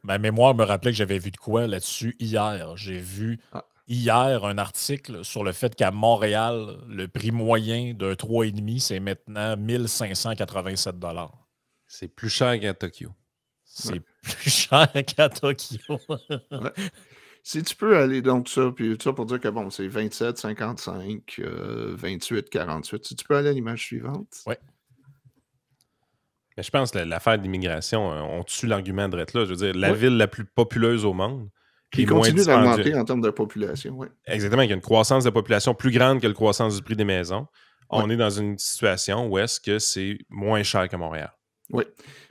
ma mémoire me rappelait que j'avais vu de quoi là-dessus hier. J'ai vu ah. hier un article sur le fait qu'à Montréal, le prix moyen d'un 3,5, c'est maintenant 1587 C'est plus cher qu'à Tokyo. C'est plus cher qu'à Tokyo. Si tu peux aller donc ça, puis ça pour dire que bon, c'est 27, 55, 28, 48. Si tu peux aller à l'image suivante. Oui. Mais je pense que l'affaire d'immigration, euh, on tue l'argument de là. Je veux dire, la ville la plus populeuse au monde. Qui continue d'augmenter en termes de population, oui. Exactement. Il y a une croissance de population plus grande que la croissance du prix des maisons. On est dans une situation où est-ce que c'est moins cher que Montréal. Oui.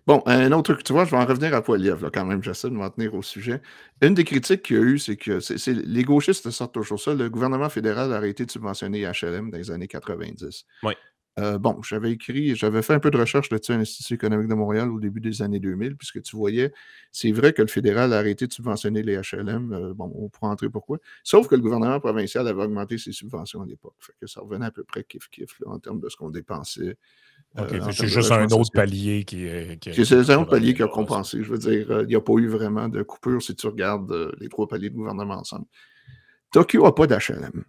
Bon, un autre truc, tu vois, je vais en revenir à Poiliev, là, quand même, j'essaie de m'en tenir au sujet. Une des critiques qu'il y a eu, c'est que les gauchistes sortent toujours ça. Le gouvernement fédéral a arrêté de subventionner HLM dans les années 90. Oui. Euh, bon, j'avais écrit, j'avais fait un peu de recherche là-dessus à l'Institut économique de Montréal au début des années 2000, puisque tu voyais, c'est vrai que le fédéral a arrêté de subventionner les HLM. Euh, bon, on pourra entrer pourquoi. Sauf que le gouvernement provincial avait augmenté ses subventions à l'époque. Fait que ça revenait à peu près kiff-kiff en termes de ce qu'on dépensait euh, c'est juste un autre palier qui, C'est un autre palier qui a compensé. Je veux dire, euh, il n'y a pas eu vraiment de coupure si tu regardes euh, les trois paliers de gouvernement ensemble. Tokyo n'a pas d'HLM,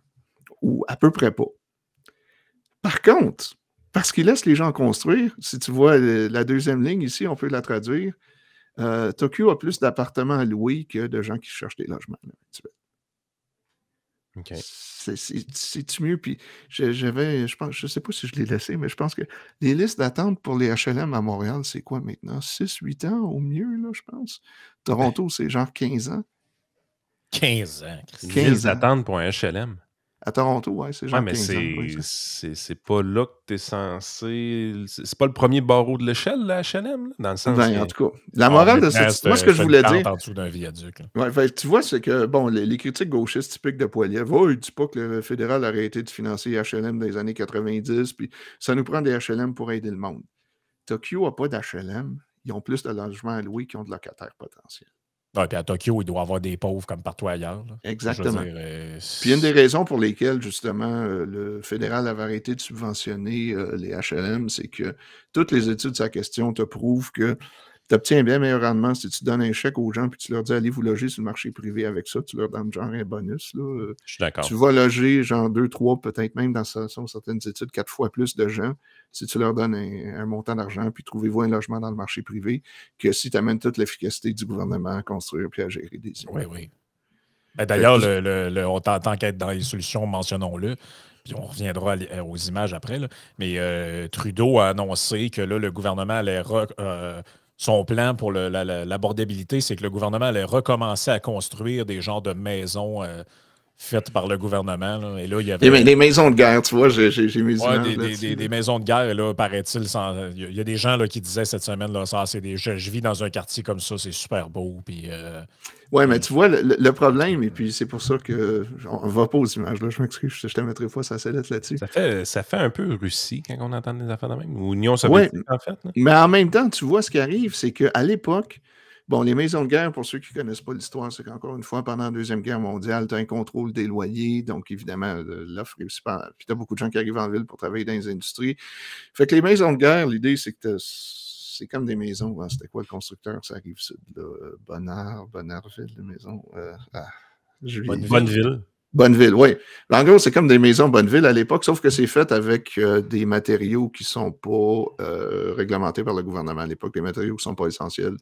ou à peu près pas. Par contre, parce qu'il laisse les gens construire, si tu vois la deuxième ligne ici, on peut la traduire, Tokyo a plus d'appartements à louer que de gens qui cherchent des logements. C'est-tu mieux? Puis j'avais, je pense, je sais pas si je l'ai laissé, mais je pense que les listes d'attente pour les HLM à Montréal, c'est quoi maintenant? 6-8 ans au mieux, là, je pense? Toronto, c'est genre 15 ans. 15 ans. 15 d'attente pour un HLM. À Toronto, ouais, c'est genre ouais, mais c'est pas là que tu es censé. C'est pas le premier barreau de l'échelle, la HLM, dans le sens. Ben, en tout cas, la morale de cette. Moi, ce que je voulais dire. En dessous d'un viaduc. Ouais, tu vois, c'est que, bon, les, critiques gauchistes typiques de Poiliev, oh, il dit pas que le fédéral a arrêté de financer HLM dans les années 90, puis ça nous prend des HLM pour aider le monde. Tokyo n'a pas d'HLM. Ils ont plus de logements à louer qu'ils ont de locataires potentiels puis à Tokyo, il doit y avoir des pauvres comme partout ailleurs. Exactement. Euh, puis une des raisons pour lesquelles, justement, euh, le fédéral avait arrêté de subventionner euh, les HLM, c'est que toutes les études sur la question te prouvent que tu obtiens bien meilleur rendement si tu donnes un chèque aux gens puis tu leur dis allez vous loger sur le marché privé avec ça, tu leur donnes genre un bonus. Là. Je suis d'accord. Tu vas loger genre deux, trois, peut-être même dans certaines études, quatre fois plus de gens si tu leur donnes un, montant d'argent puis trouvez-vous un logement dans le marché privé que si tu amènes toute l'efficacité du gouvernement à construire puis à gérer des Oui, oui. Ben, d'ailleurs, le, on t'entend qu'être dans les solutions, mentionnons-le. Puis on reviendra aux images après. Mais euh, Trudeau a annoncé que là, le gouvernement allait. Euh, son plan pour l'abordabilité, c'est que le gouvernement allait recommencer à construire des genres de maisons euh, faites par le gouvernement. Et là, il y avait... Les, maisons de guerre, tu vois, j'ai mis ouais, des, des, maisons de guerre, là, paraît-il, il y a des gens là, qui disaient cette semaine, là, ça, des, je, vis dans un quartier comme ça, c'est super beau. Puis, euh, ouais, mais tu vois, le, problème, et puis c'est pour ça que on va pas aux images, là, je m'excuse, je, te mettrai pas ça lettre là-dessus. Ça fait, ça fait un peu Russie quand on entend des affaires de même, ou Union soviétique, en fait. Mais en même temps, tu vois, ce qui arrive, c'est qu'à l'époque, Bon, les maisons de guerre, pour ceux qui ne connaissent pas l'histoire, c'est qu'encore une fois, pendant la Deuxième Guerre mondiale, tu as un contrôle des loyers, donc évidemment, l'offre est super. Puis tu as beaucoup de gens qui arrivent en ville pour travailler dans les industries. Fait que les maisons de guerre, l'idée, c'est que c'est comme des maisons. Hein. C'était quoi le constructeur? Ça arrive sud, là. Bonnard, Bonnardville, les maisons. Euh, ah, Bonneville. Bonneville, oui. En gros, c'est comme des maisons Bonneville à l'époque, sauf que c'est fait avec euh, des matériaux qui ne sont pas euh, réglementés par le gouvernement à l'époque, des matériaux qui ne sont pas essentiels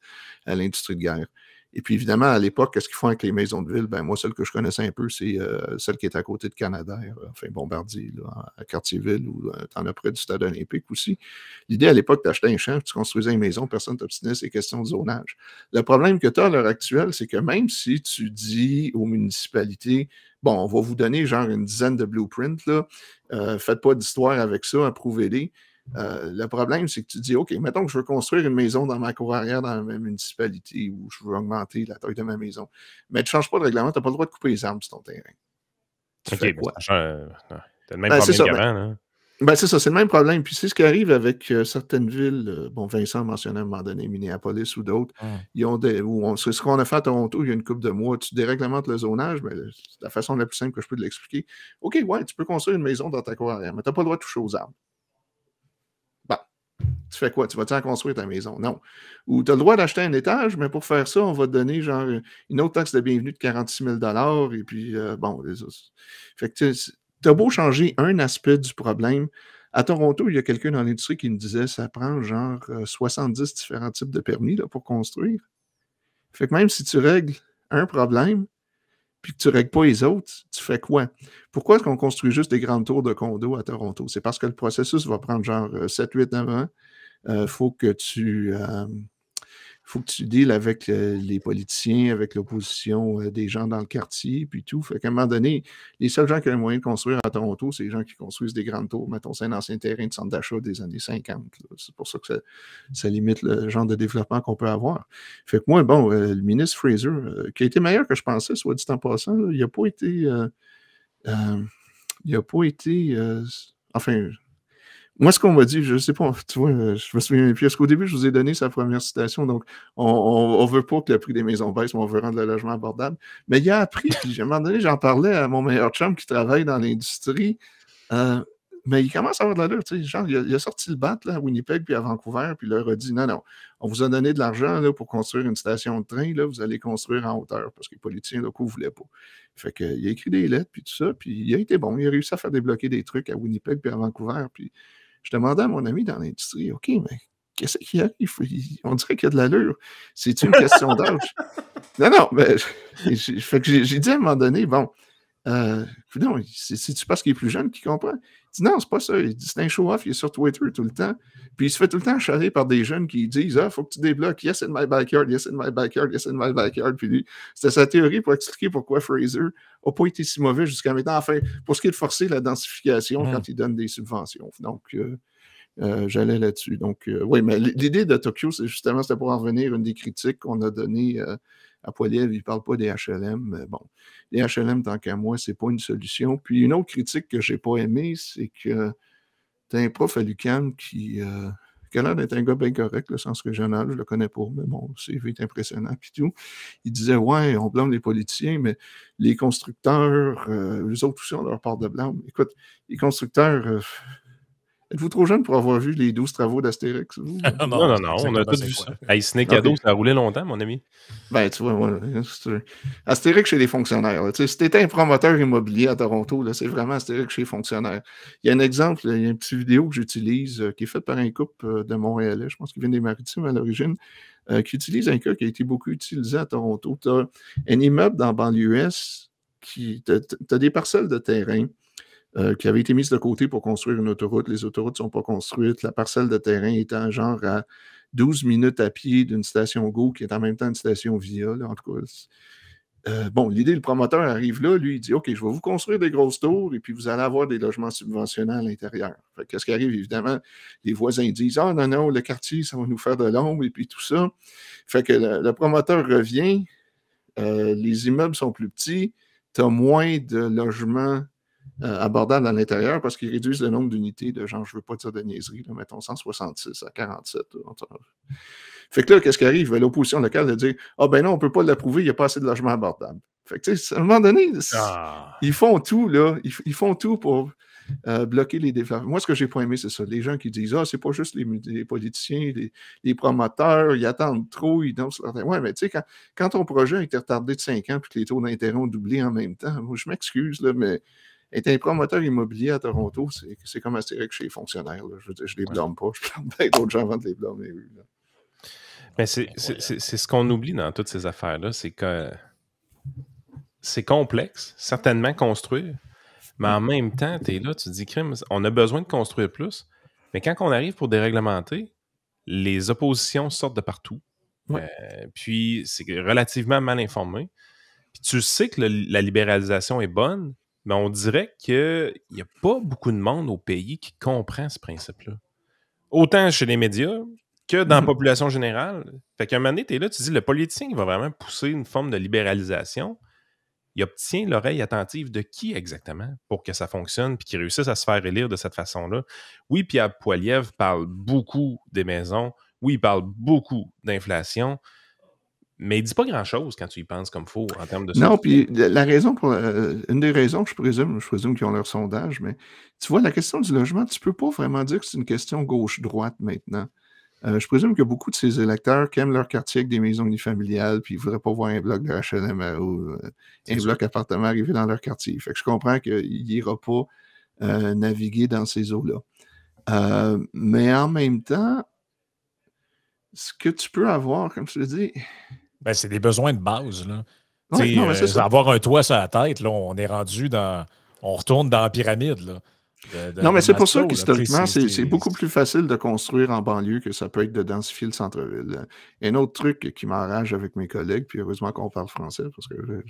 à l'industrie de guerre. Et puis évidemment, à l'époque, qu'est-ce qu'ils font avec les maisons de ville? Ben, moi, celle que je connaissais un peu, c'est euh, celle qui est à côté de Canada, enfin Bombardier, là, à Cartierville, ou en as près du stade olympique aussi. L'idée à l'époque d'acheter un champ, tu construisais une maison, personne ne t'obstinait, c'est question de zonage. Le problème que tu as à l'heure actuelle, c'est que même si tu dis aux municipalités, bon, on va vous donner genre une dizaine de blueprints, là. Euh, faites pas d'histoire avec ça, approuvez-les. Euh, le problème, c'est que tu dis, OK, mettons que je veux construire une maison dans ma cour arrière dans la même municipalité ou je veux augmenter la taille de ma maison. Mais tu ne changes pas de règlement, tu n'as pas le droit de couper les arbres sur ton terrain. Tu fais quoi? Euh, le même ben, problème qu'avant. Ben, c'est ça, c'est le même problème. Puis c'est ce qui arrive avec euh, certaines villes. Euh, bon, Vincent mentionnait à un moment donné Minneapolis ou d'autres. Ils ont des, c'est ce qu'on a fait à Toronto il y a une couple de mois. Tu déréglementes le zonage, mais c'est la façon la plus simple que je peux te l'expliquer. OK, ouais, tu peux construire une maison dans ta cour arrière, mais tu n'as pas le droit de toucher aux arbres. Tu fais quoi? Tu vas-tu en construire ta maison? Non. Ou tu as le droit d'acheter un étage, mais pour faire ça, on va te donner genre une autre taxe de bienvenue de 46 000 et puis, euh, bon, fait que tu as beau changer un aspect du problème. À Toronto, il y a quelqu'un dans l'industrie qui me disait ça prend genre 70 euh, différents types de permis là, pour construire. Fait que même si tu règles un problème, puis que tu ne règles pas les autres, tu fais quoi? Pourquoi est-ce qu'on construit juste des grandes tours de condos à Toronto? C'est parce que le processus va prendre genre 7, 8, 9 ans. Il euh, faut que tu. Euh, faut que tu deals avec euh, les politiciens, avec l'opposition euh, des gens dans le quartier, puis tout. Fait qu'à un moment donné, les seuls gens qui ont les moyens de construire à Toronto, c'est les gens qui construisent des grandes tours. Mettons, c'est un ancien terrain de centre d'achat des années 50. C'est pour ça que ça, limite le genre de développement qu'on peut avoir. Fait que moi, bon, euh, le ministre Fraser, qui a été meilleur que je pensais, soit dit en passant, il n'a pas été. il n'a pas été. enfin, moi, ce qu'on m'a dit, je ne sais pas, tu vois, je me souviens plus. Est-ce qu'au début, je vous ai donné sa première citation? Donc, on ne veut pas que le prix des maisons baisse, mais on veut rendre le logement abordable. Mais il a appris, puis à un moment donné, j'en parlais à mon meilleur chum qui travaille dans l'industrie. Euh, mais il commence à avoir de l'allure. Tu sais, genre, il a, sorti le bat là, à Winnipeg puis à Vancouver, puis il leur a dit non, non, on vous a donné de l'argent pour construire une station de train, là, vous allez construire en hauteur parce que les politiciens locaux ne voulaient pas. Fait qu'il a écrit des lettres, puis tout ça, puis il a été bon. Il a réussi à faire débloquer des trucs à Winnipeg puis à Vancouver, puis je demandais à mon ami dans l'industrie, OK, mais qu'est-ce qu'il y a? On dirait qu'il y a de l'allure. C'est une question d'âge? non, non, mais j'ai dit à un moment donné, bon, euh, non, c'est-tu parce qu'il est plus jeune qu'il comprend? Il dit non, c'est pas ça. Il dit c'est un show-off, il est sur Twitter tout le temps. Puis il se fait tout le temps charrer par des jeunes qui disent Ah, faut que tu débloques, yes in my backyard, yes in my backyard, yes in my backyard. Puis lui, c'était sa théorie pour expliquer pourquoi Fraser n'a pas été si mauvais jusqu'à maintenant. Enfin, pour ce qui est de forcer la densification mmh. quand il donne des subventions. Donc, euh, euh, j'allais là-dessus. Donc, oui, mais l'idée de Tokyo, c'est justement, c'était pour en revenir une des critiques qu'on a données à il ne parle pas des HLM, mais bon, les HLM, tant qu'à moi, ce n'est pas une solution. Puis une autre critique que je n'ai pas aimée, c'est que tu as un prof à l'UQAM qui, euh, a l'air d'être un gars bien correct, le sens régional, je le connais pas, mais bon, c'est impressionnant, puis tout. Il disait, ouais, on blâme les politiciens, mais les constructeurs, euh, eux autres aussi ont leur part de blâme. Écoute, les constructeurs, euh, Êtes-vous trop jeune pour avoir vu les 12 travaux d'Astérix? non, non, non, on a tous vu ça. Hey, Snake Cadeau, ça a roulé longtemps, mon ami. Ben, tu vois, ouais, Astérix chez les fonctionnaires. Tu si tu étais un promoteur immobilier à Toronto, c'est vraiment Astérix chez les fonctionnaires. Il y a un exemple, il y a une petite vidéo que j'utilise euh, qui est faite par un couple euh, de Montréalais, je pense qu'il vient des Maritimes à l'origine. qui utilise un cas qui a été beaucoup utilisé à Toronto. Tu as un immeuble dans banlieue qui. Tu as, des parcelles de terrain qui avaient été mises de côté pour construire une autoroute. Les autoroutes ne sont pas construites. La parcelle de terrain en genre à 12 minutes à pied d'une station Go qui est en même temps une station Via. en tout cas, euh, bon, l'idée, le promoteur arrive là, lui, il dit OK, je vais vous construire des grosses tours et puis vous allez avoir des logements subventionnés à l'intérieur. Qu'est-ce qui arrive? Évidemment, les voisins disent Ah non, non, le quartier, ça va nous faire de l'ombre et puis tout ça. Fait que le, promoteur revient, euh, les immeubles sont plus petits, tu as moins de logements euh, abordables à l'intérieur parce qu'ils réduisent le nombre d'unités de gens, je ne veux pas dire de niaiserie, là, mettons 166 à 47. Fait que là, qu'est-ce qui arrive? L'opposition locale de dire Ah ben non, on ne peut pas l'approuver, il n'y a pas assez de logements abordables. Fait que, à un moment donné, ah. ils font tout, là. Ils, font tout pour euh, bloquer les développements. Moi, ce que j'ai pas aimé, c'est ça. Les gens qui disent Ah, c'est pas juste les, politiciens, les, promoteurs, ils attendent trop, ils dansent leur Ouais, mais tu sais, quand, ton projet a été retardé de 5 ans puis que les taux d'intérêt ont doublé en même temps, moi, je m'excuse, là, mais être un promoteur immobilier à Toronto, c'est comme assez chez les fonctionnaires. Je veux dire, je les blâme pas. Je blâme bien d'autres gens avant de les blâmer. Mais c'est ce qu'on oublie dans toutes ces affaires-là, c'est que c'est complexe, certainement construire, mais en même temps, tu es là, tu te dis, crime, on a besoin de construire plus, mais quand on arrive pour déréglementer, les oppositions sortent de partout. Euh, puis c'est relativement mal informé. Puis tu sais que la libéralisation est bonne, mais on dirait qu'il n'y a pas beaucoup de monde au pays qui comprend ce principe-là. Autant chez les médias que dans la mhm. population générale. Fait qu'à un moment donné, tu es là, tu dis, le politicien va vraiment pousser une forme de libéralisation. Il obtient l'oreille attentive de qui exactement pour que ça fonctionne puis qu'il réussisse à se faire élire de cette façon-là? Oui, Pierre Poiliev parle beaucoup des maisons. Oui, il parle beaucoup d'inflation. Mais il dit pas grand-chose quand tu y penses comme faux en termes de... Non, puis la raison pour... Euh, une des raisons, je présume, je présume qu'ils ont leur sondage, mais tu vois, la question du logement, tu peux pas vraiment dire que c'est une question gauche-droite maintenant. Euh, je présume que beaucoup de ces électeurs qui aiment leur quartier avec des maisons unifamiliales, puis ils ne voudraient pas voir un bloc de HLM euh, ou euh, un bloc appartement arriver dans leur quartier. Fait que je comprends qu'il n'ira pas naviguer dans ces eaux-là. mais en même temps, ce que tu peux avoir, comme je te dis. Ben, c'est des besoins de base. Là. avoir un toit sur la tête, là, on est rendu dans. On retourne dans la pyramide. Là non, mais c'est pour ça qu'historiquement, c'est beaucoup plus facile de construire en banlieue que ça peut être de densifier le centre-ville. Un autre truc qui m'enrage avec mes collègues, puis heureusement qu'on parle français, parce que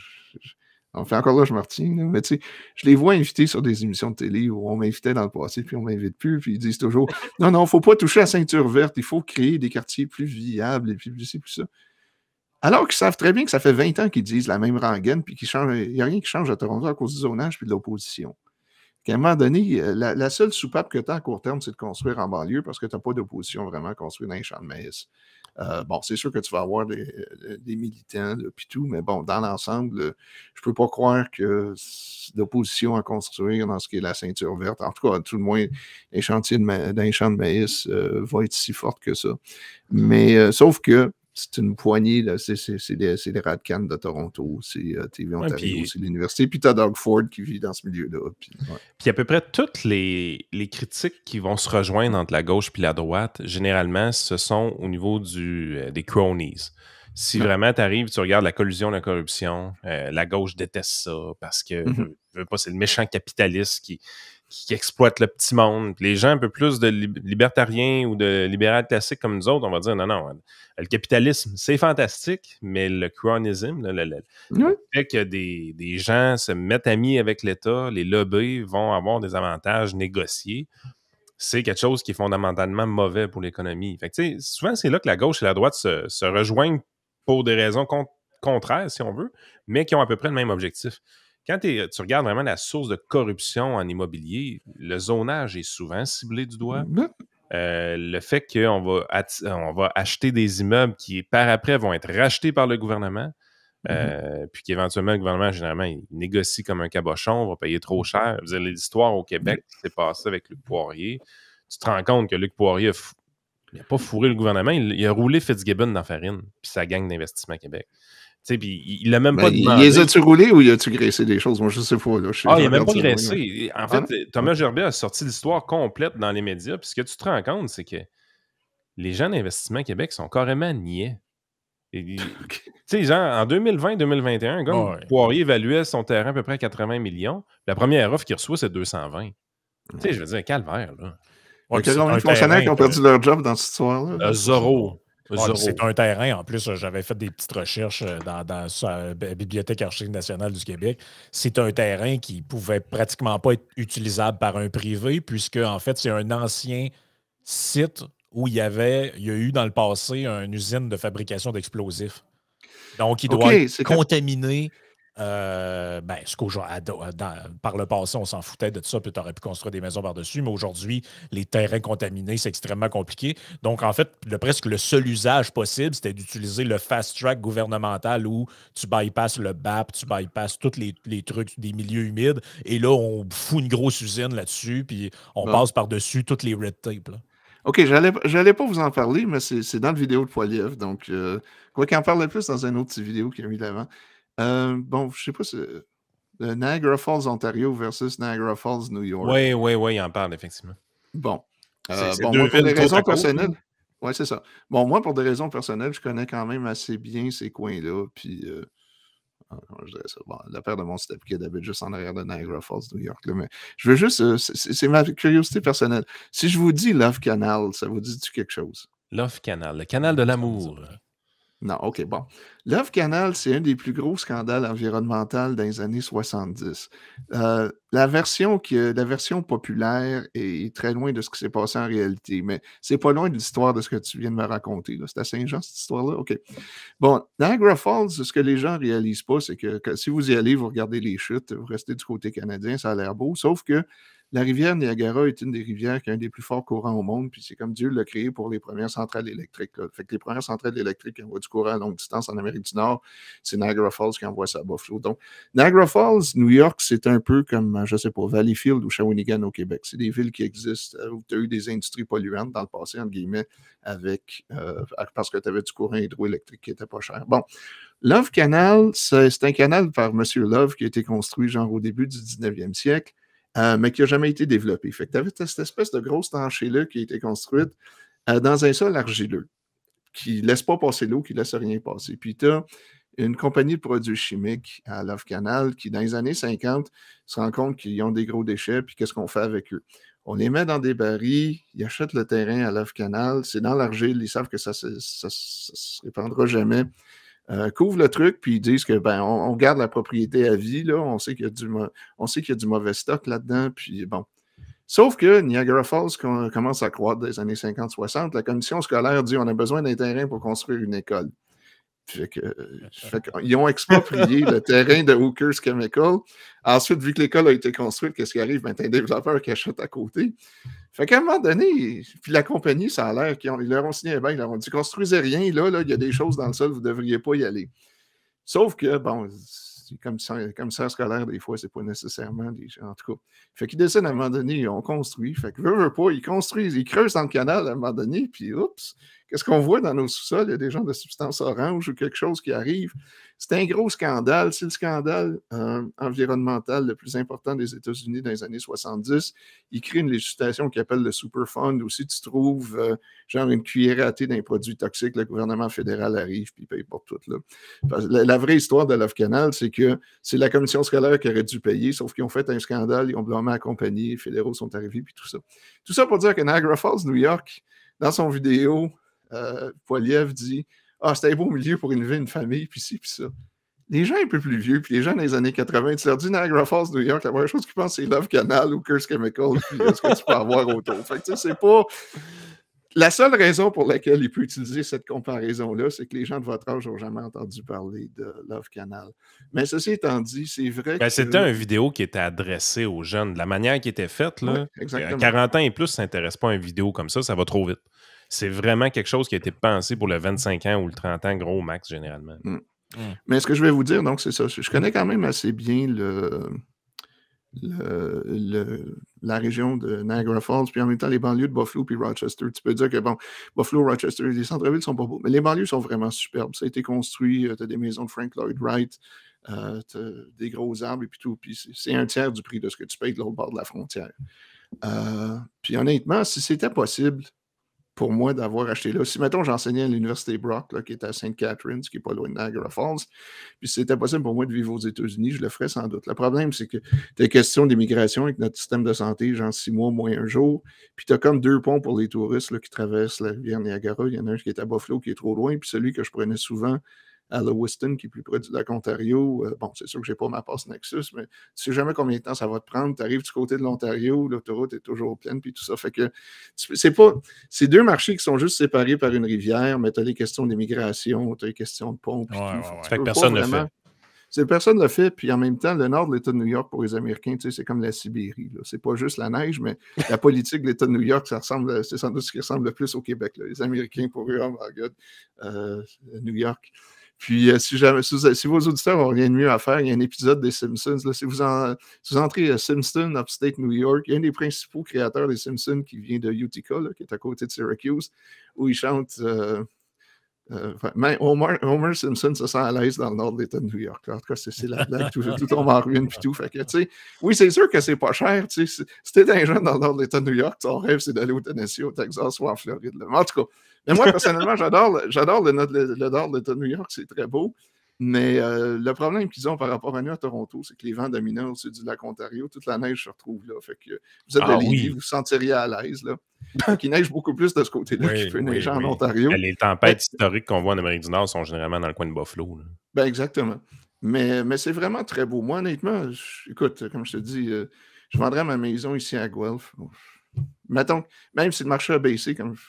en fait, encore là, je me retiens, mais tu sais, je les vois invités sur des émissions de télé où on m'invitait dans le passé, puis on m'invite plus, puis ils disent toujours Non, non, il ne faut pas toucher à la ceinture verte, il faut créer des quartiers plus viables, et puis ci, plus ça. Alors qu'ils savent très bien que ça fait 20 ans qu'ils disent la même rengaine, puis qu'il n'y a rien qui change à Toronto à cause du zonage puis de l'opposition qu'à un moment donné, euh, la, seule soupape que tu as à court terme, c'est de construire en banlieue parce que tu n'as pas d'opposition vraiment à construire dans les champs de maïs. Euh, bon, c'est sûr que tu vas avoir des, euh, militants, puis tout, mais bon, dans l'ensemble, je ne peux pas croire que d'opposition à construire dans ce qui est la ceinture verte, en tout cas, tout le moins, les chantiers d'un champ de maïs vont être si fortes que ça. Mais sauf que c'est une poignée, c'est des, des Radcans de Toronto, c'est euh, TV Ontario, c'est l'université. Puis tu as Doug Ford qui vit dans ce milieu-là. Puis, à peu près toutes les, les, critiques qui vont se rejoindre entre la gauche et la droite, généralement, ce sont au niveau du, euh, des cronies. Si vraiment tu arrives, tu regardes la collusion, la corruption, euh, la gauche déteste ça parce que mm-hmm. pas, c'est le méchant capitaliste qui, qui exploite le petit monde. les gens un peu plus de libertariens ou de libéral classiques comme nous autres, on va dire non, non, le capitalisme, c'est fantastique, mais le cronisme, le, fait que des, des, gens se mettent amis avec l'État, les lobbies vont avoir des avantages négociés. C'est quelque chose qui est fondamentalement mauvais pour l'économie. Fait souvent, c'est là que la gauche et la droite se, se rejoignent pour des raisons contraires, si on veut, mais qui ont à peu près le même objectif quand tu regardes vraiment la source de corruption en immobilier, le zonage est souvent ciblé du doigt. Mmh. Euh, le fait qu'on va, on va acheter des immeubles qui, par après, vont être rachetés par le gouvernement, euh, puis qu'éventuellement, le gouvernement, généralement, il négocie comme un cabochon, on va payer trop cher. Vous avez l'histoire au Québec qui s'est passée avec Luc Poirier. Tu te rends compte que Luc Poirier n'a pas fourré le gouvernement, il, il, a roulé Fitzgibbon dans la farine, puis sa gang d'investissement Québec il l'a même pas ben, demandé. Les as-tu roulé ou il a-tu graissé des choses? Moi, je sais pas. Là. ah, il a même pas graissé. En fait, ah. Thomas Gerbet a sorti l'histoire complète dans les médias. Puis ce que tu te rends compte, c'est que les gens d'Investissement Québec sont carrément niais. Tu sais, genre, en 2020-2021, comme Poirier évaluait son terrain à peu près à 80 millions. La première offre qu'il reçoit, c'est 220. Tu sais, je veux dire, calvaire, là. Combien de fonctionnaires qui ont perdu leur job dans cette histoire-là? Euh, zéro. C'est un terrain, en plus, j'avais fait des petites recherches euh, dans, dans la Bibliothèque archive nationale du Québec. C'est un terrain qui pouvait pratiquement pas être utilisable par un privé, puisque, en fait, c'est un ancien site où il y avait, il y a eu dans le passé une usine de fabrication d'explosifs. Donc, il doit être contaminé. Euh, ben, ce par le passé, on s'en foutait de ça, puis tu aurais pu construire des maisons par-dessus, mais aujourd'hui, les terrains contaminés, c'est extrêmement compliqué. Donc, en fait, le, presque le seul usage possible, c'était d'utiliser le fast-track gouvernemental où tu bypasses le BAP, tu bypasses tous les, trucs des milieux humides, et là, on fout une grosse usine là-dessus, puis on passe par-dessus toutes les red tape. OK, j'allais, pas vous en parler, mais c'est, dans le vidéo de Poiliev. Donc, euh, quoi qu'il en parle plus dans une autre vidéo qu'il a mis d'avant. Euh, bon, je sais pas si. Euh, Niagara Falls, Ontario versus Niagara Falls, New York. Oui, oui, oui, il en parle, effectivement. Bon. bon, moi, pour des raisons personnelles. Oui, c'est ça. Bon, moi, pour des raisons personnelles, je connais quand même assez bien ces coins-là. Puis, ah, je dirais ça? Bon, la paire de mon step qui d'habitude juste en arrière de Niagara Falls, New York. mais je veux juste. Euh, c'est ma curiosité personnelle. Si je vous dis Love Canal, ça vous dit-tu quelque chose? Love Canal, le canal de l'amour. Non, OK, bon. Love Canal, c'est un des plus gros scandales environnementaux dans les années 70. Euh, la, version qui, la version populaire est très loin de ce qui s'est passé en réalité, mais c'est pas loin de l'histoire de ce que tu viens de me raconter. C'est à Saint-Jean, cette histoire-là? OK. Bon, Niagara Falls, ce que les gens ne réalisent pas, c'est que, si vous y allez, vous regardez les chutes, vous restez du côté canadien, ça a l'air beau, sauf que la rivière Niagara est une des rivières qui a un des plus forts courants au monde, puis c'est comme Dieu l'a créé pour les premières centrales électriques. Fait les premières centrales électriques qui envoient du courant à longue distance en Amérique du Nord, c'est Niagara Falls qui envoie ça à Buffalo. Donc, Niagara Falls, New York, c'est un peu comme, je ne sais pas, Valleyfield ou Shawinigan au Québec. C'est des villes qui existent euh, où tu as eu des industries polluantes dans le passé, entre guillemets, avec, euh, parce que tu avais du courant hydroélectrique qui n'était pas cher. Bon, Love Canal, c'est un canal par M. Love qui a été construit genre au début du 19e siècle. Euh, mais qui n'a jamais été développé. Tu avais cette espèce de grosse tranchée-là qui a été construite euh, dans un sol argileux, qui ne laisse pas passer l'eau, qui ne laisse rien passer. Puis tu as une compagnie de produits chimiques à Love Canal qui, dans les années 50, se rend compte qu'ils ont des gros déchets, puis qu'est-ce qu'on fait avec eux? On les met dans des barils, ils achètent le terrain à Love Canal, c'est dans l'argile, ils savent que ça ne se répandra jamais. Euh, couvre le truc, puis ils disent que ben, on, garde la propriété à vie, là, on sait qu'il y a du, on sait qu'il y a du mauvais stock là-dedans, puis bon. Sauf que Niagara Falls commence à croître des années 50-60. La commission scolaire dit on a besoin d'un terrain pour construire une école. Ils ont exproprié le terrain de Hooker's Chemical. Ensuite, vu que l'école a été construite, qu'est-ce qui arrive? Ben, tu as un développeur qui achète à côté. Fait qu'à un moment donné, puis la compagnie, ça a l'air qu'ils leur ont signé bail, ils leur ont dit construisez rien, là, là, il y a des choses dans le sol, vous ne devriez pas y aller. Sauf que, bon, comme ça, comme ça scolaire, des fois, c'est pas nécessairement des gens, en tout cas. Fait qu'ils décident à un moment donné, ils ont construit. Fait que veut pas, ils construisent, ils creusent dans le canal à un moment donné, puis oups, Qu'est-ce qu'on voit dans nos sous-sols? Il y a des gens de substance orange ou quelque chose qui arrive. C'est un gros scandale. C'est le scandale euh, environnemental le plus important des États-Unis dans les années 70. Il crée une législation qui appelle le Superfund, où si tu trouves euh, genre une cuillère à thé d'un produit toxique, le gouvernement fédéral arrive et paye pour tout. Là. La, vraie histoire de Love Canal, c'est que c'est la commission scolaire qui aurait dû payer, sauf qu'ils ont fait un scandale, ils ont blâmé la compagnie, les fédéraux sont arrivés, puis tout ça. Tout ça pour dire que Niagara Falls, New York, dans son vidéo, euh, Poiliev dit Ah, c'était un beau milieu pour élever une famille, puis ci, puis ça. Les gens un peu plus vieux, puis les gens dans les années 80, tu leur dis Niagara Falls, New York, la première chose qu'ils pensent, c'est Love Canal ou Curse Chemical, puis ce que tu peux avoir autour. Fait que, c'est pas. La seule raison pour laquelle il peut utiliser cette comparaison-là, c'est que les gens de votre âge n'ont jamais entendu parler de Love Canal. Mais ceci étant dit, c'est vrai ben, que... C'était une vidéo qui était adressée aux jeunes. De la manière qui était faite, là, 40 ans et plus ne s'intéresse pas à une vidéo comme ça, ça va trop vite c'est vraiment quelque chose qui a été pensé pour le 25 ans ou le 30 ans, gros max, généralement. Mm. Mm. Mais ce que je vais vous dire, donc, c'est ça. Je connais quand même assez bien le, la région de Niagara Falls, puis en même temps les banlieues de Buffalo puis Rochester. Tu peux dire que, bon, Buffalo, Rochester, les centres-villes sont pas beaux, mais les banlieues sont vraiment superbes. Ça a été construit, euh, tu as des maisons de Frank Lloyd Wright, euh, tu as des gros arbres et puis tout, puis c'est un tiers du prix de ce que tu payes de l'autre bord de la frontière. Euh, puis honnêtement, si c'était possible, pour moi d'avoir acheté là. Si, mettons, j'enseignais à l'Université Brock, là, qui est à St. Catharines, qui n'est pas loin de Niagara Falls, puis c'était possible pour moi de vivre aux États-Unis, je le ferais sans doute. Le problème, c'est que tu as question d'immigration avec notre système de santé, genre six mois moins un jour, puis tu as comme deux ponts pour les touristes là, qui traversent la rivière Niagara. Il y en a un qui est à Buffalo, qui est trop loin, puis celui que je prenais souvent à Lewiston, qui est plus près du lac Ontario. Euh, bon, c'est sûr que je n'ai pas ma passe Nexus, mais tu sais jamais combien de temps ça va te prendre. Tu arrives du côté de l'Ontario, l'autoroute est toujours pleine, puis tout ça. Fait que c'est pas. C'est deux marchés qui sont juste séparés par une rivière, mais tu as les questions d'immigration, tu as les questions de pont. Ouais, ouais, fait que personne ne le fait. Personne ne le fait, puis en même temps, le nord de l'État de New York pour les Américains, c'est comme la Sibérie. C'est pas juste la neige, mais la politique de l'État de New York, ça ressemble, c'est sans doute ce qui ressemble le plus au Québec. Les Américains, pour eux, oh my God, euh, New York. Puis, euh, si, jamais, si, vos auditeurs n'ont rien de mieux à faire, il y a un épisode des Simpsons. Si, vous entrez à Simpson, upstate New York, il y a un des principaux créateurs des Simpsons qui vient de Utica, qui est à côté de Syracuse, où il chante euh, euh, Homer, Simpson se sent à l'aise dans le nord de l'État de New York. En tout cas, c'est la blague, tout, tout tombe en ruine puis tout. Fait que, oui, c'est sûr que c'est pas cher. Si t'es un jeune dans le nord de l'État de New York, ton rêve, c'est d'aller au Tennessee, au Texas ou en Floride. Mais en tout cas, mais moi, personnellement, j'adore le, le, le, nord de l'État de New York, c'est très beau. Mais euh, le problème qu'ils ont par rapport à nous à Toronto, c'est que les vents dominants au-dessus du lac Ontario, toute la neige se retrouve là. Fait que vous êtes ah, vous vous sentiriez à l'aise. là. il neige beaucoup plus de ce côté-là qu'il peut neiger en Ontario. Les tempêtes historiques qu'on voit en Amérique du Nord sont généralement dans le coin de Buffalo. Ben exactement. Mais, mais c'est vraiment très beau. Moi, honnêtement, écoute, comme je te dis, euh, je vendrais ma maison ici à Guelph. Mettons, même si le marché a baissé, comme je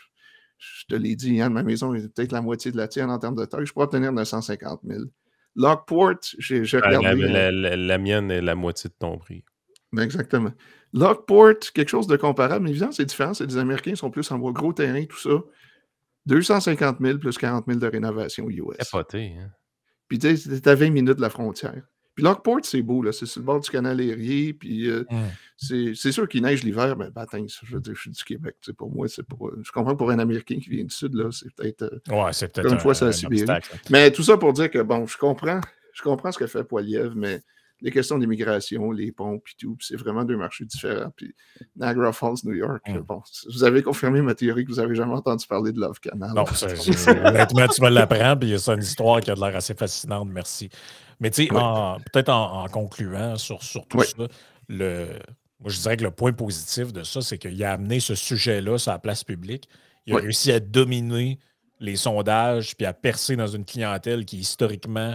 te l'ai dit, hein, ma maison est peut-être la moitié de la tienne en termes de taille. Je pourrais obtenir 950 000. Lockport, j'ai ah, regardé. La, la, mienne est la moitié de ton prix. Ben, exactement. Lockport, quelque chose de comparable, mais évidemment, c'est différent. C'est des Américains qui sont plus en gros terrain, tout ça. 250 000 plus 40 000 de rénovation US. Capoté, hein? Puis tu sais, à 20 minutes de la frontière. Puis Lockport, c'est beau, là. C'est sur le bord du canal Erie. Puis euh, c'est sûr qu'il neige l'hiver, mais ben, je veux dire, je suis du Québec. Pour moi, c'est pour. Je comprends pour un Américain qui vient du Sud, là, c'est peut-être. Euh, ouais, c'est peut-être. Une fois, ça Mais tout ça pour dire que, bon, je comprends, je comprends ce que fait Poiliev, mais les questions d'immigration, les ponts, puis tout, c'est vraiment deux marchés différents. Puis Niagara Falls, New York, bon, vous avez confirmé ma théorie que vous n'avez jamais entendu parler de Love Canal. Non, honnêtement, tu me l'apprends, puis c'est une histoire qui a l'air assez fascinante, merci. Mais tu sais, peut-être en, concluant sur, sur tout ça, le, moi je dirais que le point positif de ça, c'est qu'il a amené ce sujet-là sur la place publique. Il a réussi à dominer les sondages puis à percer dans une clientèle qui historiquement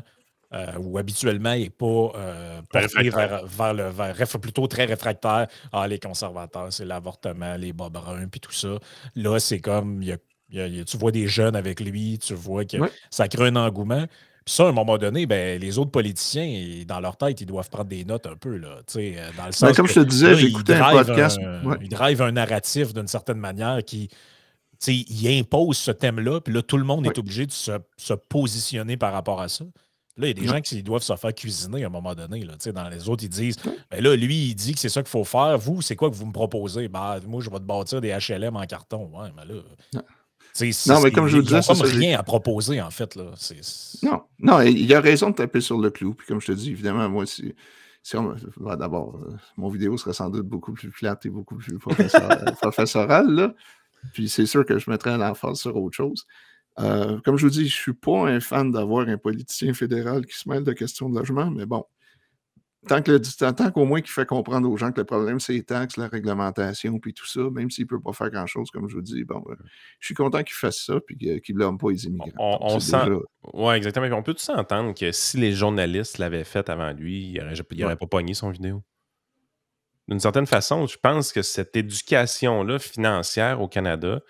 euh, ou habituellement n'est pas euh, portée vers, vers, le vers, plutôt très réfractaire. Ah, les conservateurs, c'est l'avortement, les bas bruns, puis tout ça. Là, c'est comme, tu vois des jeunes avec lui, tu vois que ça crée un engouement. Puis ça, à un moment donné, ben, les autres politiciens, dans leur tête, ils doivent prendre des notes un peu. Là, euh, dans le ben, sens comme je te disais, j'écoutais un podcast. Ils drivent un narratif d'une certaine manière qui il impose ce thème-là, puis là, tout le monde est obligé de se, se, positionner par rapport à ça. Là, il y a des gens qui doivent se faire cuisiner à un moment donné. Là, dans les autres, ils disent ben là, lui, il dit que c'est ça qu'il faut faire. Vous, c'est quoi que vous me proposez? Ben, moi, je vais te bâtir des HLM en carton. Ouais, mais là. Non, mais comme je vous disais, c'est rien à proposer, en fait. Là. Non, non, il a raison de taper sur le clou. Puis comme je te dis, évidemment, moi, si, si d'abord, euh, mon vidéo serait sans doute beaucoup plus plate et beaucoup plus professoral. Là. Puis c'est sûr que je mettrais l'emphase sur autre chose. Euh, comme je vous dis, je ne suis pas un fan d'avoir un politicien fédéral qui se mêle de questions de logement, mais bon, tant qu'au moins qu'il fait comprendre aux gens que le problème, c'est les taxes, la réglementation, puis tout ça, même s'il ne peut pas faire grand-chose, comme je vous dis, bon, euh, je suis content qu'il fasse ça, puis qu'il ne blâme pas les immigrants. On, sent... Oui, exactement. on peut tout s'entendre que si les journalistes l'avaient fait avant lui, il n'aurait pas pogné son vidéo? D'une certaine façon, je pense que cette éducation-là financière au Canada,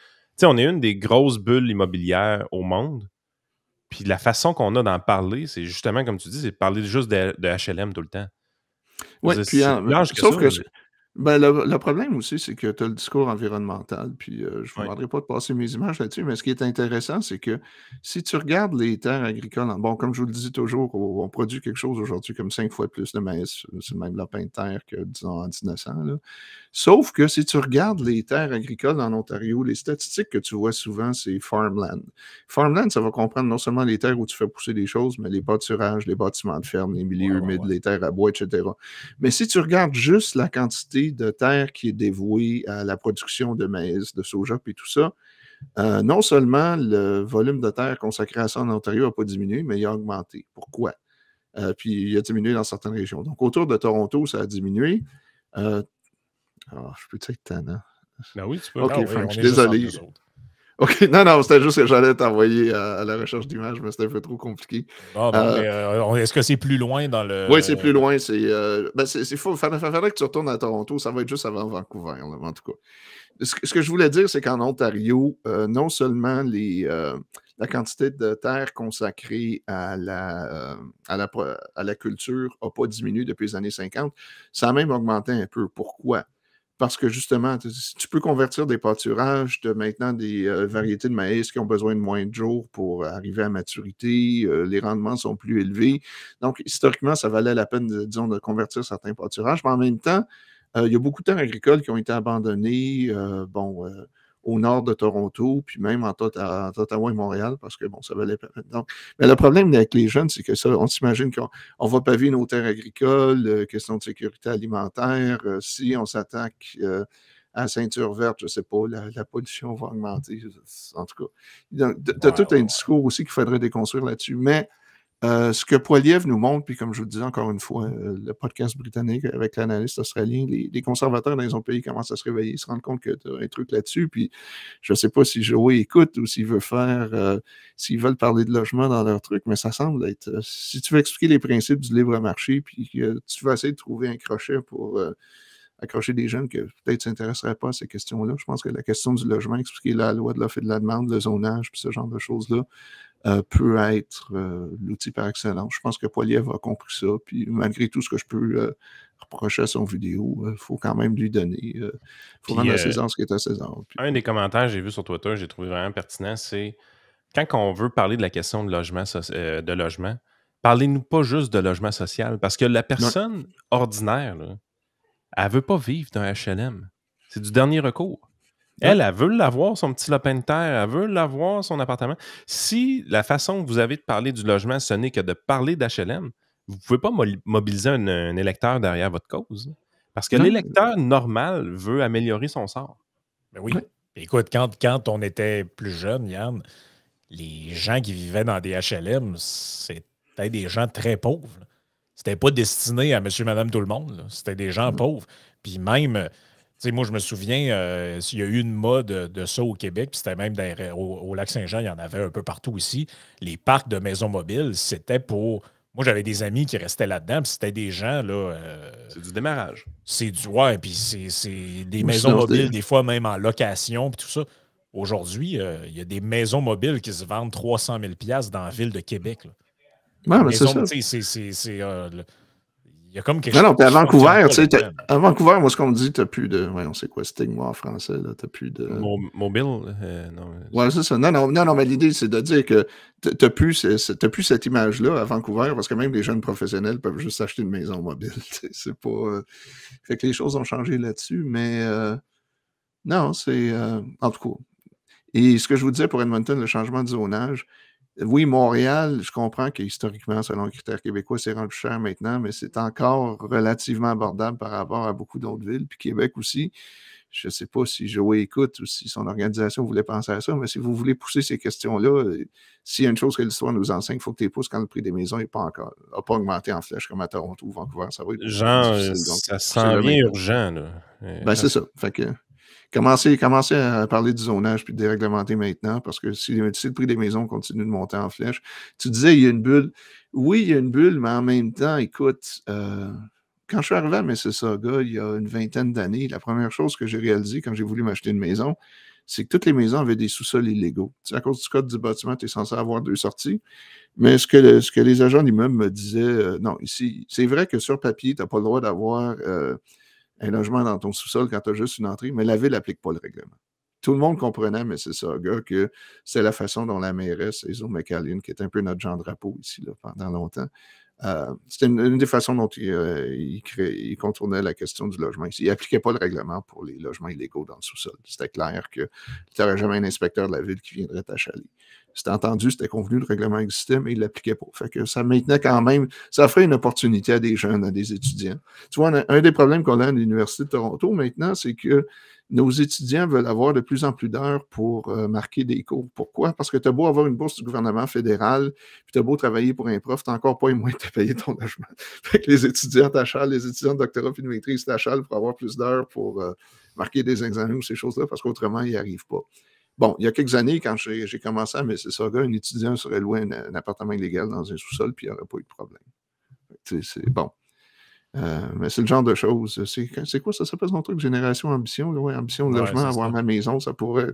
on est une des grosses bulles immobilières au monde. Puis la façon qu'on a d'en parler, c'est justement, comme tu dis, c'est de parler juste de, HLM tout le temps. Oui, puis sauf que, ben, le, problème aussi, c'est que tu as le discours environnemental, puis euh, je ne vous demanderai pas de passer mes images là-dessus, mais ce qui est intéressant, c'est que si tu regardes les terres agricoles, bon, comme je vous le dis toujours, on, produit quelque chose aujourd'hui comme cinq fois plus de maïs, c'est même lapin de terre que, disons, en 1900. Sauf que si tu regardes les terres agricoles en Ontario, les statistiques que tu vois souvent, c'est farmland. Farmland, ça va comprendre non seulement les terres où tu fais pousser des choses, mais les pâturages, les bâtiments de ferme, les milieux humides, les terres à bois, etc. Mais si tu regardes juste la quantité de terre qui est dévouée à la production de maïs, de soja et tout ça, euh, non seulement le volume de terre consacré à ça en Ontario n'a pas diminué, mais il a augmenté. Pourquoi? Euh, puis il a diminué dans certaines régions. Donc, autour de Toronto, ça a diminué. Euh, je peux être tannant. Ben oui, tu peux. Ok, Ah oui, Frank, je suis désolé. OK, non, non, c'était juste que j'allais t'envoyer à, la recherche d'images, mais c'était un peu trop compliqué. Ah, bon, Euh, euh, Est-ce que c'est plus loin dans le. Oui, c'est plus loin. C'est euh, ben, c'est- c'est faux. Il faudrait, que tu retournes à Toronto. Ça va être juste avant Vancouver, en tout cas. Ce, que- ce que je voulais dire, c'est qu'en Ontario, euh, non seulement les, la quantité de terre consacrée à la, à la, à la culture n'a pas diminué depuis les années 50, ça a même augmenté un peu. Pourquoi? Parce que justement, tu, tu peux convertir des pâturages de maintenant des euh, variétés de maïs qui ont besoin de moins de jours pour arriver à maturité. euh, les rendements sont plus élevés. Donc, historiquement, ça valait la peine, disons, de convertir certains pâturages. Mais en même temps, euh, il y a beaucoup de terres agricoles qui ont été abandonnées, bon, au nord de Toronto, puis même en, Tot- à- Ottawa et Montréal, parce que, bon, ça valait pas. Donc, mais le problème avec les jeunes, c'est que ça, on s'imagine qu'on on va paver nos terres agricoles, euh, question de sécurité alimentaire. euh, si on s'attaque euh, à la ceinture verte, je ne sais pas, la, la pollution va augmenter. En tout cas, donc, tu as Ouais, tout ouais, un discours aussi qu'il faudrait déconstruire là-dessus. Mais euh, ce que Poiliev nous montre, puis comme je vous le disais encore une fois, euh, le podcast britannique avec l'analyste australien, les, les conservateurs dans les autres pays commencent à se réveiller, se rendre compte que tu as un truc là-dessus. Puis je ne sais pas si Joey écoute ou s'il veut faire, euh, s'ils veulent parler de logement dans leur truc, mais ça semble être. euh, si tu veux expliquer les principes du libre marché, puis que tu veux essayer de trouver un crochet pour. accrocher des jeunes qui peut-être ne s'intéresseraient pas à ces questions-là. Je pense que la question du logement, expliquer la loi de l'offre et de la demande, le zonage, puis ce genre de choses-là, euh, peut être euh, l'outil par excellence. Je pense que Poiliev a compris ça. Puis malgré tout ce que je peux euh, reprocher à son vidéo, il faut quand même lui donner. Il faut Puis, rendre à César ce qui est à César. Puis- Un des commentaires que j'ai vu sur Twitter, j'ai trouvé vraiment pertinent, c'est quand on veut parler de la question de logement, de logement parlez-nous pas juste de logement social, parce que la personne ordinaire, là, elle veut pas vivre dans un HLM. C'est du dernier recours. Elle, elle veut l'avoir, son petit lopin de terre, elle veut l'avoir, son appartement. Si la façon que vous avez de parler du logement, ce n'est que de parler d'HLM, vous ne pouvez pas mo- mobiliser un, un électeur derrière votre cause. Parce que l'électeur normal veut améliorer son sort. Ben oui. Ouais. Écoute, quand, quand on était plus jeune, Yann, les gens qui vivaient dans des HLM, c'était des gens très pauvres. C'était pas destiné à monsieur, madame, tout le monde. C'était des gens pauvres. Puis même, euh, sais, moi, je me souviens, euh, il y a eu une mode de ça au Québec, puis c'était même dans- au, au Lac-Saint-Jean, il y en avait un peu partout ici. Les parcs de maisons mobiles, c'était pour. Moi, j'avais des amis qui restaient là-dedans, puis c'était des gens, là. euh, C'est du démarrage. c'est du ouais, puis c'est c'est des maisons mobiles, des- fois même en location, puis tout ça. Aujourd'hui, euh, il y a des maisons mobiles qui se vendent 300 000 dans la ville de Québec. là. Ouais, mais c'est Maison, ça. c'est- euh, Il y a comme quelque Non, non, chose puis à qui fonctionne Vancouver, tu sais, à Vancouver, moi, ce qu'on me dit, t'as plus de. Ouais, on sait quoi, stigma en français, là? T'as plus de. Mo- mobile, euh, non. Ouais, c'est ça. Non, non, non, non, mais l'idée, c'est de dire que t'as plus, plus cette image-là à Vancouver, parce que même les jeunes professionnels peuvent juste acheter une maison mobile. C'est pas. euh, Fait que les choses ont changé là-dessus, mais euh, non, c'est. En tout cas. Et ce que je vous disais pour Edmonton, le changement de zonage, oui, Montréal, je comprends que historiquement, selon les critères québécois, c'est rendu cher maintenant, mais c'est encore relativement abordable par rapport à beaucoup d'autres villes. Puis Québec aussi. Je ne sais pas si Joey écoute ou si son organisation voulait penser à ça, mais si vous voulez pousser ces questions-là, s'il y a une chose que l'histoire nous enseigne, il faut que tu les pousses quand le prix des maisons n'a pas encore a pas augmenté en flèche comme à Toronto ou Vancouver. Ça va être Genre, ça sent bien urgent, là. Euh, Ben, c'est ça. Fait que commencez, à parler du zonage puis de déréglementer maintenant parce que si, le prix des maisons continue de monter en flèche, tu disais il y a une bulle. Oui, il y a une bulle, mais en même temps, écoute, euh, quand je suis arrivé à Mississauga il y a une vingtaine d'années, la première chose que j'ai réalisée quand j'ai voulu m'acheter une maison, c'est que toutes les maisons avaient des sous-sols illégaux. Tu sais, à cause du code du bâtiment, tu es censé avoir deux sorties. Mais ce que, ce que les agents d'immeubles me disaient, euh, non, ici, c'est vrai que sur papier, tu n'as pas le droit d'avoir euh, un logement dans ton sous-sol quand tu as juste une entrée, mais la ville n'applique pas le règlement. Tout le monde comprenait, mais c'est ça, gars, que c'est la façon dont la mairesse, Ezo McCallion, qui est un peu notre Jean Drapeau ici là, pendant longtemps, euh, c'était une, des façons dont il, euh, contournait la question du logement. Il n'appliquait pas le règlement pour les logements illégaux dans le sous-sol. C'était clair que tu n'aurais jamais un inspecteur de la ville qui viendrait t'achaler. C'était entendu, c'était convenu, le règlement existait, mais il ne l'appliquait pas. Fait que ça maintenait quand même, ça offrait une opportunité à des jeunes, à des étudiants. Tu vois, un, des problèmes qu'on a à l'Université de Toronto maintenant, c'est que nos étudiants veulent avoir de plus en plus d'heures pour euh, marquer des cours. Pourquoi? Parce que tu as beau avoir une bourse du gouvernement fédéral, puis tu as beau travailler pour un prof, tu n'as encore pas les moyens de payer ton logement. les étudiants t'achalent, les étudiants de doctorat puis de maîtrise t'achalent pour avoir plus d'heures pour euh, marquer des examens ou ces choses-là, parce qu'autrement, ils n'y arrivent pas. Bon, il y a quelques années, quand j'ai commencé à ça, un étudiant serait loué un, appartement illégal dans un sous-sol, puis il n'y aurait pas eu de problème. C'est bon. Euh, mais c'est le genre de choses. C'est quoi ça? S'appelle son truc? Génération Ambition? ambition de logement, avoir ma maison, ça pourrait.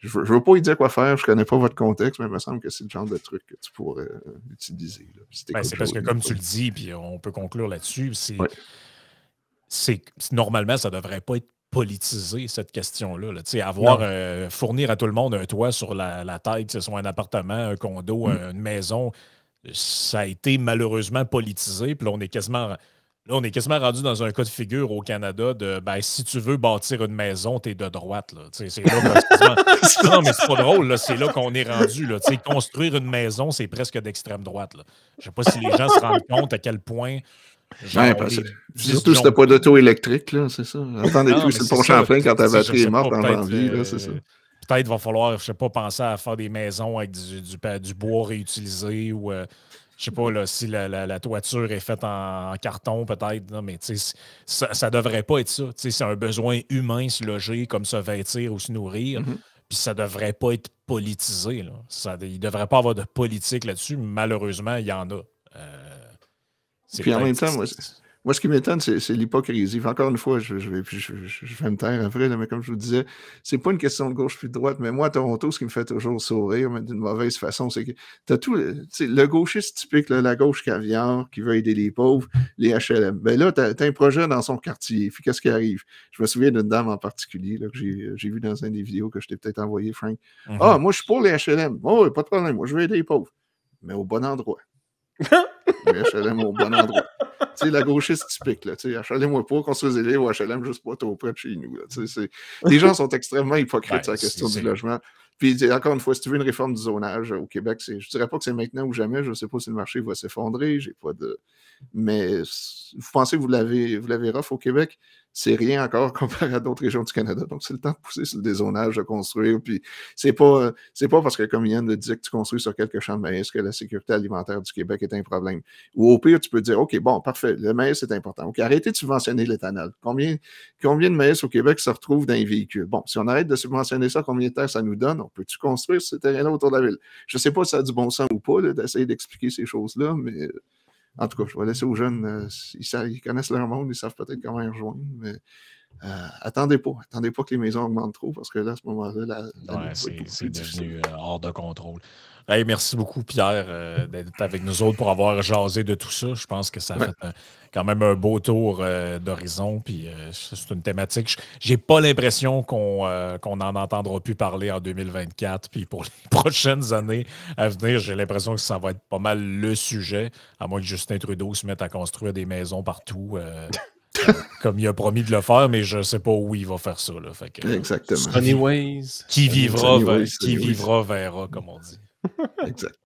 Je ne veux, pas y dire quoi faire, je ne connais pas votre contexte, mais il me semble que c'est le genre de truc que tu pourrais euh, utiliser. Ben, c'est parce que, comme tu le dis, puis on peut conclure là-dessus, c'est normalement, ça ne devrait pas être politisé, cette question-là. avoir, euh, fournir à tout le monde un toit sur la, tête, que ce soit un appartement, un condo, mm. une maison, ça a été malheureusement politisé. Puis là, on est quasiment Là, on est quasiment rendu dans un cas de figure au Canada de ben, si tu veux bâtir une maison, tu es de droite. C'est là non, mais c'est pas drôle, c'est là qu'on est rendu. Là. Construire une maison, c'est presque d'extrême droite. Là. Je sais pas si les gens se rendent compte à quel point. Surtout si t'as pas d'auto électrique, c'est ça. Attendez plus, c'est le pont Champlain quand ta batterie est morte en vie, c'est ça. Euh, peut-être va falloir, je sais pas, penser à faire des maisons avec du, du, bois réutilisé ou euh, je sais pas là, si la, toiture est faite en, carton, peut-être, mais ça, ça devrait pas être ça. C'est un besoin humain, se loger, comme se vêtir ou se nourrir. Mm-hmm. Puis ça devrait pas être politisé. Là. Ça, il ne devrait pas avoir de politique là-dessus. Malheureusement, il y en a. Euh, puis en même temps, moi, moi, ce qui m'étonne, c'est l'hypocrisie. Encore une fois, je, vais, je, me taire après, mais comme je vous disais, c'est pas une question de gauche puis de droite. Mais moi, à Toronto, ce qui me fait toujours sourire, mais d'une mauvaise façon, c'est que tu as tout le, gauchiste typique, la gauche caviar qui veut aider les pauvres, les HLM. Ben là, tu as, un projet dans son quartier. Puis qu'est-ce qui arrive? Je me souviens d'une dame en particulier là, que j'ai vu dans un des vidéos que je t'ai peut-être envoyé, Frank. Mm-hmm. Ah, moi, je suis pour les HLM. Oh, pas de problème. Moi, je veux aider les pauvres. Mais au bon endroit. HLM au bon endroit sais, la gauchiste typique, là, tu sais, HLM moi pas, construisez-les ou HLM juste pas trop près de chez nous, là, Les gens sont extrêmement hypocrites sur la question du logement. Puis, encore une fois, si tu veux une réforme du zonage au Québec, je ne dirais pas que c'est maintenant ou jamais. Je ne sais pas si le marché va s'effondrer. J'ai pas de. Mais vous pensez que vous l'avez, vous l'avez rough au Québec? C'est rien encore comparé à d'autres régions du Canada. Donc, c'est le temps de pousser sur le dézonage, de construire. Puis, c'est pas, c'est pas parce que, comme Yann le dit, que tu construis sur quelques champs de maïs que la sécurité alimentaire du Québec est un problème. Ou au pire, tu peux dire, OK, bon, parfait, le maïs est important. OK, arrêtez de subventionner l'éthanol. Combien, combien de maïs au Québec se retrouve dans les véhicules? Bon, si on arrête de subventionner ça, combien de terre ça nous donne? On peut-tu construire ce terrain-là autour de la ville? Je sais pas si ça a du bon sens ou pas, d'essayer d'expliquer ces choses-là, mais en tout cas, je vais laisser aux jeunes, euh, ils, connaissent leur monde, ils savent peut-être comment y rejoindre, mais euh, attendez pas, attendez pas que les maisons augmentent trop, parce que là, à ce moment-là, la, c'est devenu euh, hors de contrôle. Merci beaucoup, Pierre, d'être avec nous autres pour avoir jasé de tout ça. Je pense que ça a fait quand même un beau tour d'horizon. Puis c'est une thématique. J'ai pas l'impression qu'on en entendra plus parler en 2024. Puis pour les prochaines années à venir, j'ai l'impression que ça va être pas mal le sujet, à moins que Justin Trudeau se mette à construire des maisons partout. comme il a promis de le faire, mais je ne sais pas où il va faire ça. Là. Exactement. Anyways. Qui vivra, qui vivra verra, comme on dit. exactly.